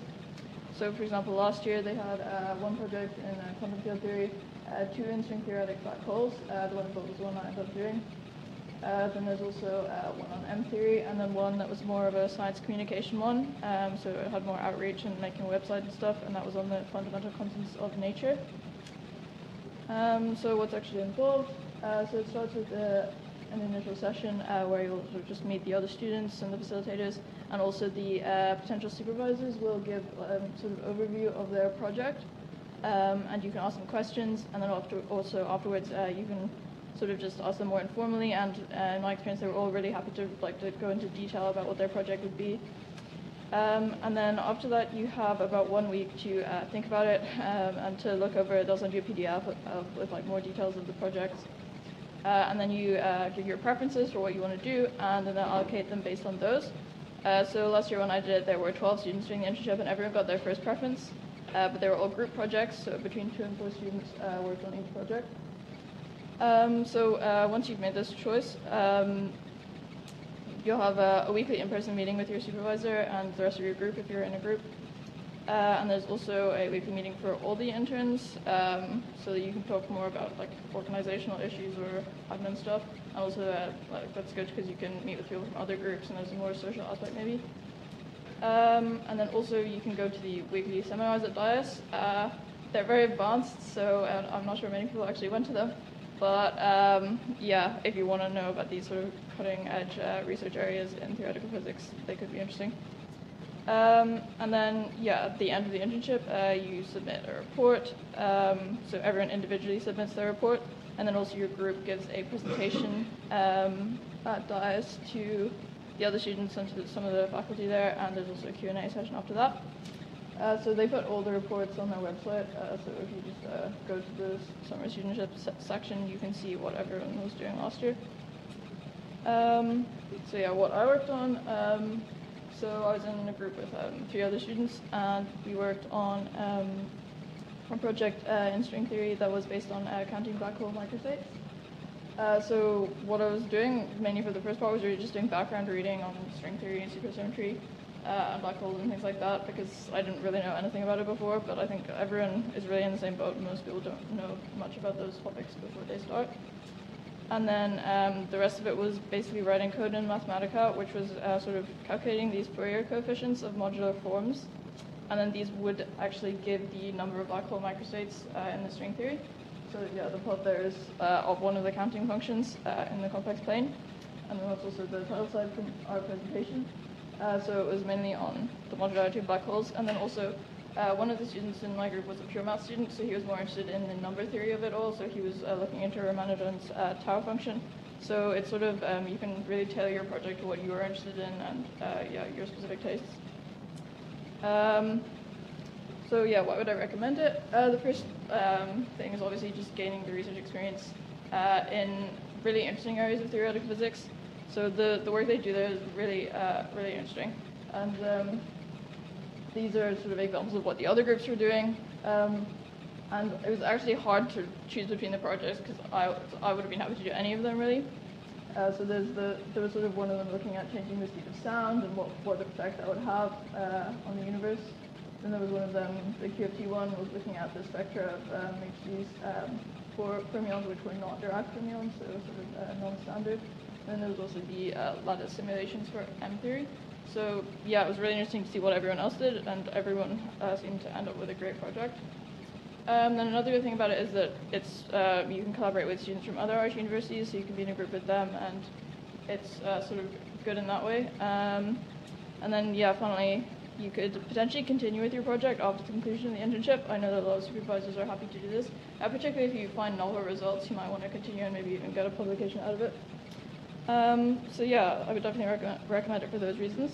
So, for example, last year they had uh, one project in uh, quantum field theory, uh, two in string theoretic black holes. Uh, the one above was the one I ended up doing. Then there's also uh, one on M theory, and then one that was more of a science communication one. Um, so it had more outreach and making a website and stuff, and that was on the fundamental constants of nature. Um, so what's actually involved? So it starts with uh, an initial session uh, where you'll sort of just meet the other students and the facilitators, and also the uh, potential supervisors will give um, sort of overview of their project, um, and you can ask them questions, and then after, also afterwards uh, you can sort of just ask them more informally. And uh, in my experience, they were all really happy to like to go into detail about what their project would be. Um, and then after that, you have about one week to uh, think about it um, and to look over. They'll send you a PDF of, of, with like more details of the project. Uh, and then you uh, give your preferences for what you want to do, and then allocate them based on those. Uh, so last year when I did it, there were 12 students doing the internship, and everyone got their first preference. Uh, but they were all group projects, so between two and four students uh, worked on each project. Um, so uh, once you've made this choice, um, you'll have a, a weekly in-person meeting with your supervisor and the rest of your group if you're in a group. Uh, and there's also a weekly meeting for all the interns, um, so that you can talk more about like organizational issues or admin stuff. And also, uh, like, that's good because you can meet with people from other groups, and there's a more social aspect maybe. Um, and then also you can go to the weekly seminars at DIAS. Uh, they're very advanced, so I'm not sure many people actually went to them. But um, yeah, if you want to know about these sort of cutting edge uh, research areas in theoretical physics, they could be interesting. Um, and then, yeah, at the end of the internship, uh, you submit a report. Um, so everyone individually submits their report, and then also your group gives a presentation um, at DIAS to the other students and to some of the faculty there, and there's also a Q&A session after that. Uh, so they put all the reports on their website, uh, so if you just uh, go to the summer studentship se- section, you can see what everyone was doing last year. Um, so yeah, what I worked on, um, so I was in a group with um, three other students, and we worked on um, a project uh, in string theory that was based on uh, counting black hole microstates. Uh, so what I was doing mainly for the first part was really just doing background reading on string theory and supersymmetry uh, and black holes and things like that because I didn't really know anything about it before. But I think everyone is really in the same boat. Most people don't know much about those topics before they start. And then um, the rest of it was basically writing code in Mathematica, which was uh, sort of calculating these Fourier coefficients of modular forms. And then these would actually give the number of black hole microstates uh, in the string theory. So yeah, the plot there is uh, of one of the counting functions uh, in the complex plane. And then that's also the title slide from our presentation. Uh, so it was mainly on the modularity of black holes. And then also uh, one of the students in my group was a pure math student, so he was more interested in the number theory of it all. So he was uh, looking into Ramanujan's uh, tau function. So it's sort of, um, you can really tailor your project to what you are interested in and uh, yeah, your specific tastes. Um, so yeah, why would I recommend it? Uh, the first um, thing is obviously just gaining the research experience uh, in really interesting areas of theoretical physics. So the, the work they do there is really really interesting, and um, these are sort of examples of what the other groups were doing. Um, and it was actually hard to choose between the projects because I, I would have been happy to do any of them really. Uh, so there's the, there was sort of one of them looking at changing the speed of sound and what, what effect that would have uh, on the universe. Then there was one of them, the QFT one, was looking at the spectra of um, HGs um, for fermions which were not Dirac fermions, so sort of uh, non-standard. Then there was also the uh, lattice simulations for M theory. So yeah, it was really interesting to see what everyone else did, and everyone uh, seemed to end up with a great project. Um, then another good thing about it is that it's uh, you can collaborate with students from other art universities, so you can be in a group with them, and it's uh, sort of good in that way. Um, and then yeah, finally, you could potentially continue with your project after the conclusion of the internship. I know that a lot of supervisors are happy to do this, uh, particularly if you find novel results, you might want to continue and maybe even get a publication out of it. Um, so yeah, I would definitely recommend, recommend it for those reasons.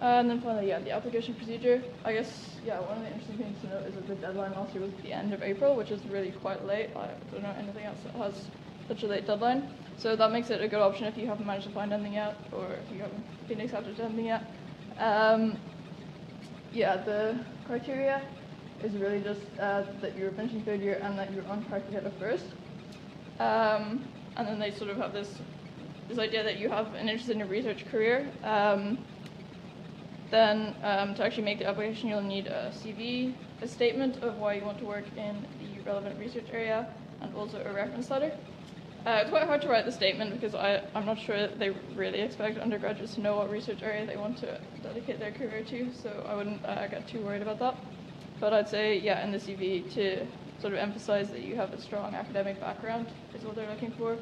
Uh, and then finally, yeah, the application procedure. I guess, yeah, one of the interesting things to note is that the deadline last year was the end of April, which is really quite late. I don't know anything else that has such a late deadline. So that makes it a good option if you haven't managed to find anything yet, or if you haven't been accepted to anything yet. Um, yeah, the criteria is really just uh, that you're finishing third year and that you're on track to get a first. Um, and then they sort of have this this idea that you have an interest in a research career. Um, then um, to actually make the application, you'll need a CV, a statement of why you want to work in the relevant research area, and also a reference letter. Uh, it's quite hard to write the statement because I, I'm not sure they really expect undergraduates to know what research area they want to dedicate their career to, so I wouldn't uh, get too worried about that. But I'd say, yeah, in the CV to sort of emphasize that you have a strong academic background is what they're looking for.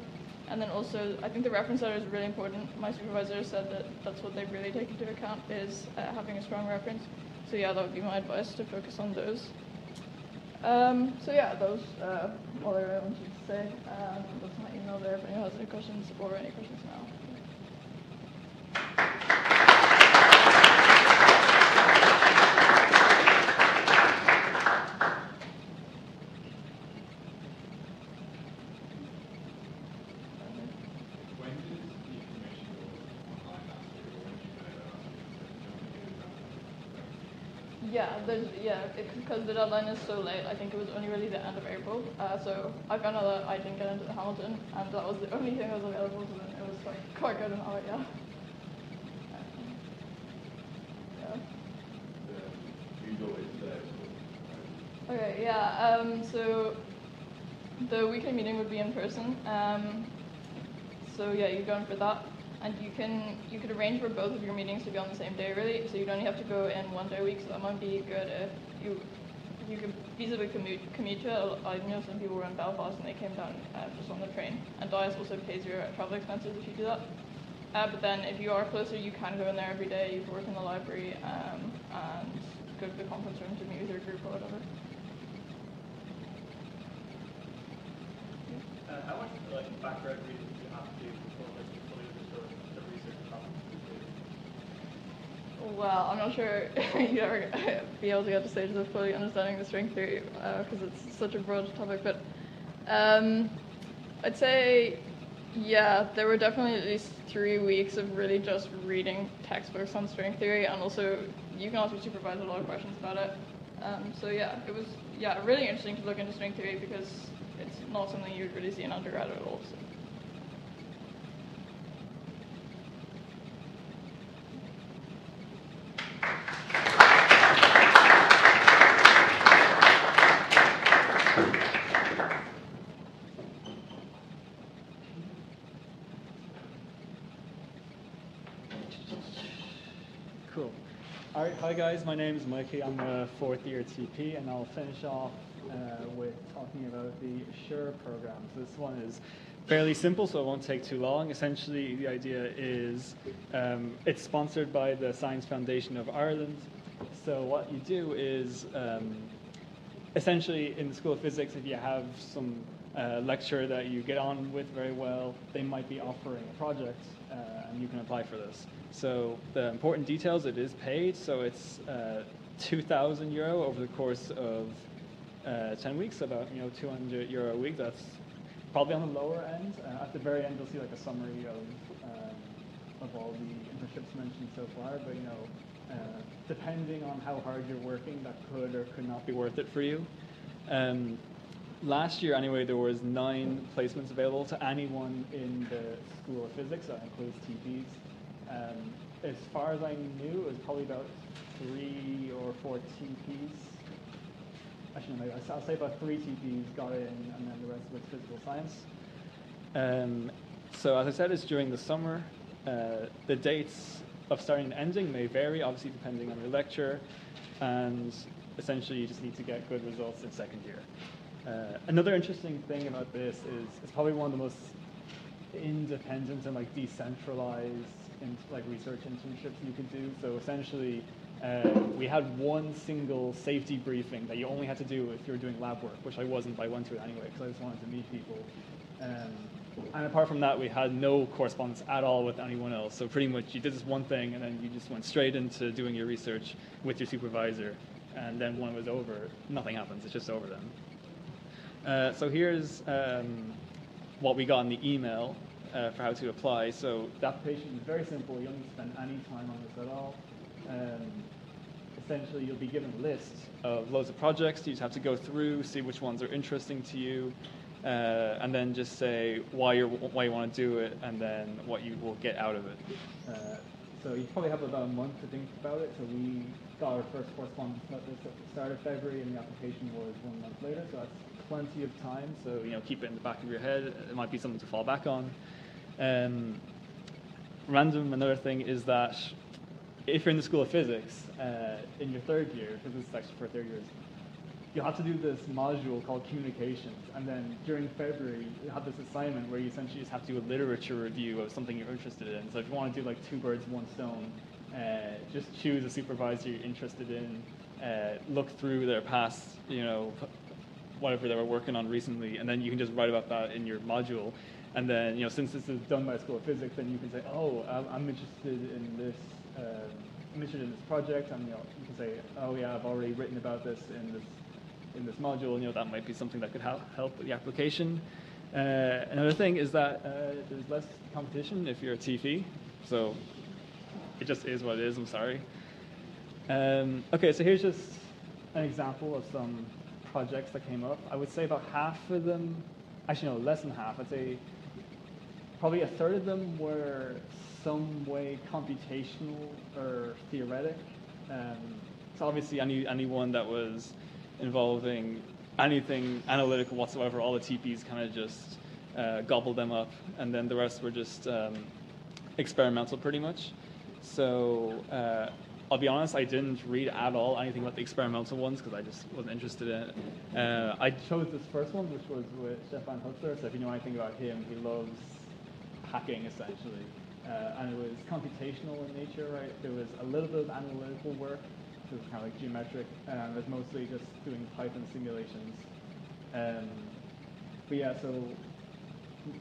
And then also, I think the reference letter is really important. My supervisor said that that's what they really take into account is uh, having a strong reference. So yeah, that would be my advice to focus on those. Um, so yeah, those uh, all I wanted to say. Um, that's my email there if anyone has any questions or any questions now. Yeah, there's yeah because the deadline is so late. I think it was only really the end of April. Uh, so I found out that I didn't get into the Hamilton, and that was the only thing that was available. So then it was like quite good and all right. Yeah. Um, yeah. You go into that. Okay, yeah. Um, so the weekly meeting would be in person. Um, so yeah, you go in for that, and you can you could arrange for both of your meetings to be on the same day, really. So you'd only have to go in one day a week. So that might be good if you you could feasibly commute commute to it. I know some people were in Belfast and they came down uh, just on the train, and DIAS also pays your travel expenses if you do that. Uh, but then if you are closer, you can go in there every day. You can work in the library um, and go to the conference room to meet with your group or whatever. Uh, how much like background reading do you have to do before like, you fully understood the research topic? Well, I'm not sure you ever be able to get to stages of fully understanding the string theory because it's such a broad topic. But um, I'd say, yeah, there were definitely at least three weeks of really just reading textbooks on string theory, and also you can ask your supervisor a lot of questions about it. Um, so yeah, it was yeah really interesting to look into string theory because it's not something you'd really see in undergrad at all. So. Cool. All right, hi guys, my name is Mikey. I'm a fourth year TP, and I'll finish off uh, with talking about the SURE program. So this one is fairly simple, so it won't take too long. Essentially, the idea is um, it's sponsored by the Science Foundation of Ireland. So what you do is um, essentially in the School of Physics, if you have some lecturer that you get on with very well, they might be offering a project uh, and you can apply for this. So the important details, it is paid, so it's uh, 2,000 euro over the course of uh, 10 weeks, about you know 200 euro a week. That's probably on the lower end. Uh, at the very end, you'll see like a summary of um, of all the internships mentioned so far. But you know, uh, depending on how hard you're working, that could or could not be worth it for you. Um, last year, anyway, there was nine placements available to anyone in the School of Physics. That includes TPs. Um, as far as I knew, it was probably about three or four TPs. Actually, no, I'll say about three TPs got in, and then the rest was physical science. Um, so, as I said, it's during the summer. Uh, the dates of starting and ending may vary, obviously, depending on your lecture, and essentially, you just need to get good results in second year. Uh, another interesting thing about this is it's probably one of the most independent and like decentralized in, like research internships you could do. So essentially, uh, we had one single safety briefing that you only had to do if you were doing lab work, which I wasn't, but I went to it anyway because I just wanted to meet people. Um, and apart from that, we had no correspondence at all with anyone else. So pretty much, you did this one thing, and then you just went straight into doing your research with your supervisor. And then when it was over, nothing happens. It's just over then. Uh, so here's um, what we got in the email uh, for how to apply. So the application is very simple. You don't need to spend any time on this at all. Um, essentially, you'll be given a list of loads of projects. You just have to go through, see which ones are interesting to you, uh, and then just say why you why you want to do it, and then what you will get out of it. Uh, so you probably have about a month to think about it. So we got our first correspondence at the start of February, and the application was one month later. So that's plenty of time. So you know, keep it in the back of your head. It might be something to fall back on. Um, random. Another thing is that if you're in the School of Physics uh, in your third year, because this is actually for third years, you'll have to do this module called communications, and then during February you have this assignment where you essentially just have to do a literature review of something you're interested in. So if you want to do like two birds, one stone, uh, just choose a supervisor you're interested in, uh, look through their past, you know, whatever they were working on recently, and then you can just write about that in your module. And then, you know, since this is done by School of Physics, then you can say, oh, I'm, interested in this. Uh, I'm interested in this project, and you know, you can say, oh yeah, I've already written about this in this in this module. You know, that might be something that could help help with the application. Uh, another thing is that uh, there's less competition if you're a TP, so it just is what it is. I'm sorry. Um, okay, so here's just an example of some projects that came up. I would say about half of them, actually no, less than half. I'd say probably a third of them were some way computational or theoretic. Um, so obviously any anyone that was involving anything analytical whatsoever, all the TPs kind of just uh, gobbled them up, and then the rest were just um, experimental pretty much. So uh, I'll be honest, I didn't read at all anything about the experimental ones because I just wasn't interested in it. Uh, I chose this first one, which was with Stefan Hutzler. So if you know anything about him, he loves packing essentially. Uh, and it was computational in nature, right? There was a little bit of analytical work, which was kind of like geometric, and it was mostly just doing Python simulations. Um, but yeah, so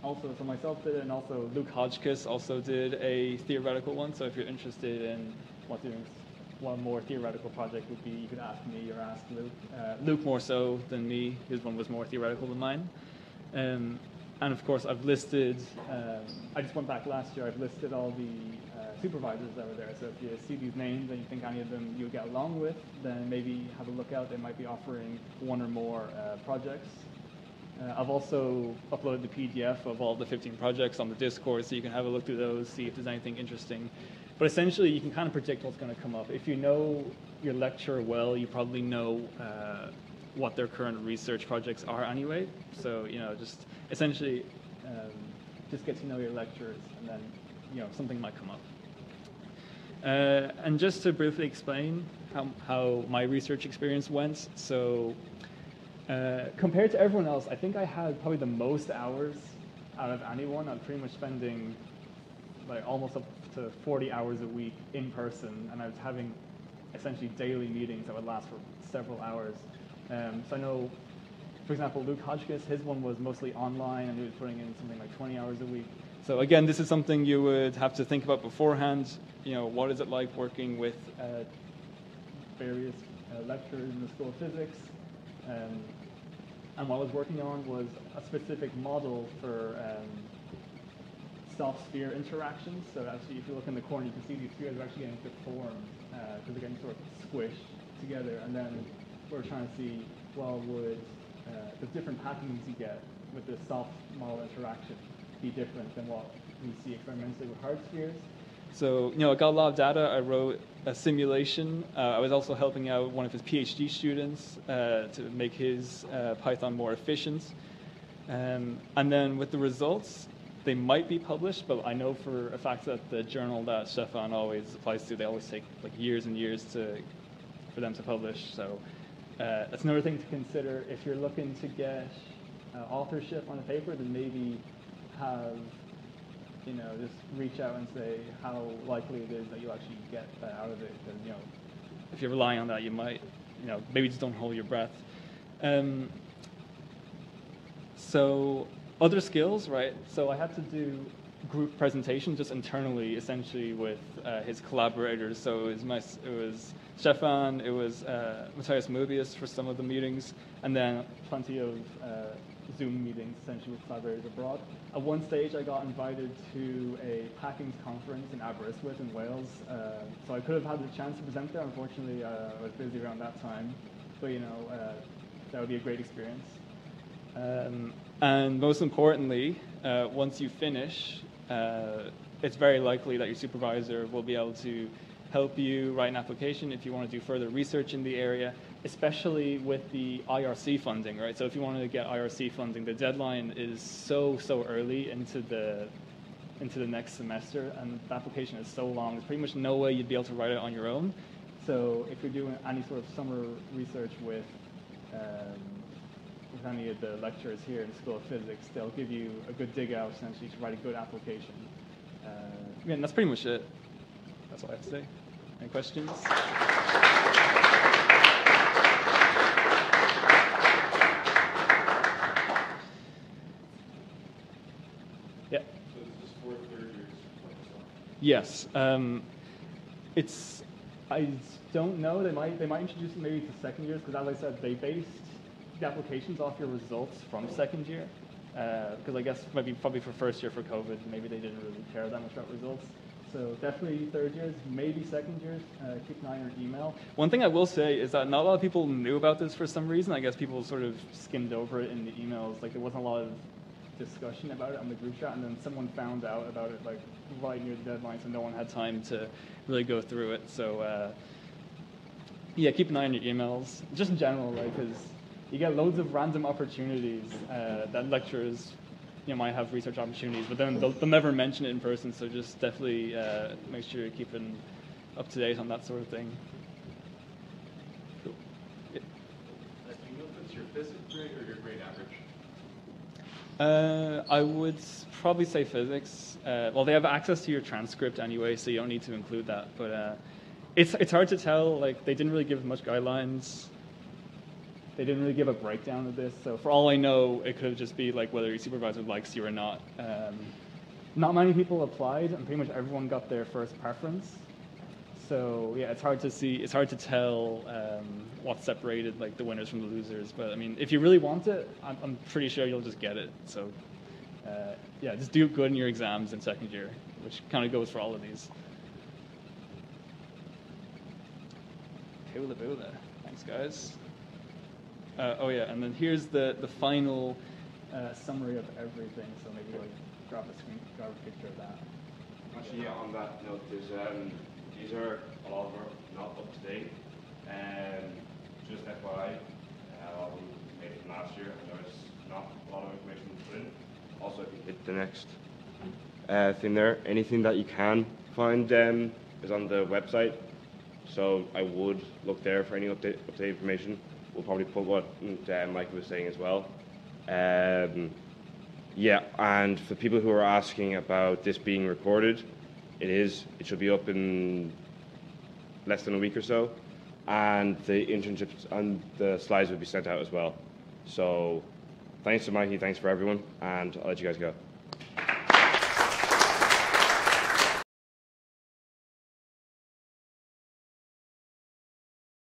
also, so myself did it, and also Luke Hodgkiss also did a theoretical one. So if you're interested in what doing one more theoretical project would be, you could ask me or ask Luke. Uh, Luke more so than me. His one was more theoretical than mine. Um, and of course, I've listed. Um, I just went back last year. I've listed all the uh, supervisors that were there. So if you see these names and you think any of them you'll get along with, then maybe have a look out. They might be offering one or more uh, projects. Uh, I've also uploaded the PDF of all the 15 projects on the Discord, so you can have a look through those, see if there's anything interesting. But essentially, you can kind of predict what's going to come up. If you know your lecturer well, you probably know uh, what their current research projects are anyway. So you know, just essentially, um, just get to know your lecturers, and then you know something might come up. Uh, and just to briefly explain how, how my research experience went, so uh, compared to everyone else, I think I had probably the most hours out of anyone. I'm pretty much spending like almost up to 40 hours a week in person, and I was having essentially daily meetings that would last for several hours. Um, so I know, for example, Luke Hodgkiss, his one was mostly online, and he was putting in something like 20 hours a week. So again, this is something you would have to think about beforehand. You know, what is it like working with uh, various uh, lecturers in the School of Physics? Um, and what I was working on was a specific model for um, soft sphere interactions. So actually, if you look in the corner, you can see these spheres are actually getting deformed because uh, they're getting sort of squished together. And then we're trying to see, well, would uh, the different patterns you get with this soft model interaction be different than what we see experimentally with hard spheres? So, you know, I got a lot of data. I wrote a simulation. Uh, I was also helping out one of his PhD students uh, to make his uh, Python more efficient. Um, and then with the results, they might be published, but I know for a fact that the journal that Stefan always applies to, they always take like years and years to for them to publish. So uh, that's another thing to consider. If you're looking to get uh, authorship on a paper, then maybe have you know, just reach out and say how likely it is that you'll actually get that out of it. Because you know, if you're relying on that, you might, you know, maybe just don't hold your breath. Um, so other skills, right? So I had to do group presentation just internally, essentially with uh, his collaborators. So it was my, it was Stefan, it was uh, Matthias Mobius for some of the meetings, and then plenty of uh, Zoom meetings essentially with collaborators abroad. At one stage, I got invited to a Packings conference in Aberystwyth in Wales, uh, so I could have had the chance to present there. Unfortunately, uh, I was busy around that time, but you know, uh, that would be a great experience. Um, and most importantly, uh, once you finish, uh, it's very likely that your supervisor will be able to help you write an application if you want to do further research in the area, especially with the IRC funding, right? So if you wanted to get IRC funding, the deadline is so, so early into the into the next semester, and the application is so long. There's pretty much no way you'd be able to write it on your own. So if you're doing any sort of summer research with um, with any of the lecturers here in the School of Physics, they'll give you a good dig out essentially to write a good application. Uh, yeah, and that's pretty much it. That's all I have to say. Any questions? Yeah. So this is for third years. Yes. Um, it's. I don't know. They might. They might introduce it maybe to second years because, as I said, they based applications off your results from second year. Because I guess maybe probably for first year for COVID, maybe they didn't really care that much about results. So definitely third years, maybe second years. Uh, keep an eye on your email. One thing I will say is that not a lot of people knew about this for some reason. I guess people sort of skimmed over it in the emails. Like there wasn't a lot of discussion about it on the group chat, and then someone found out about it like right near the deadline, so no one had time to really go through it. So uh, yeah, keep an eye on your emails. Just in general, like because you get loads of random opportunities uh, that lecturers you know, might have research opportunities, but then they'll, they'll never mention it in person. So just definitely uh, make sure you're keeping up to date on that sort of thing. Cool. Yeah. Uh, do you know if it's your physics grade or your grade average? Uh, I would probably say physics. Uh, well, they have access to your transcript anyway, so you don't need to include that. But uh, it's it's hard to tell. Like they didn't really give much guidelines. They didn't really give a breakdown of this. So for all I know, it could just be like whether your supervisor likes you or not. Um, not many people applied, and pretty much everyone got their first preference. So yeah, it's hard to see. It's hard to tell um, what separated like the winners from the losers. But I mean, if you really want it, I'm, I'm pretty sure you'll just get it. So uh, yeah, just do good in your exams in second year, which kind of goes for all of these. Hula bula. Thanks, guys. Uh, oh yeah, and then here's the the final uh, summary of everything. So maybe like grab a screen, grab a picture of that. Actually, yeah, on that note, there's um, these are a lot of them not up to date. Um, just FYI, uh, all them made from last year, and there's not a lot of information put in. Also, if you hit the next uh, thing there, anything that you can find um, is on the website. So I would look there for any update, update information. We'll probably put what uh, Mike was saying as well. Um, yeah, and for people who are asking about this being recorded, it is. It should be up in less than a week or so, and the internships and the slides will be sent out as well. So, thanks to Mikey, thanks for everyone, and I'll let you guys go.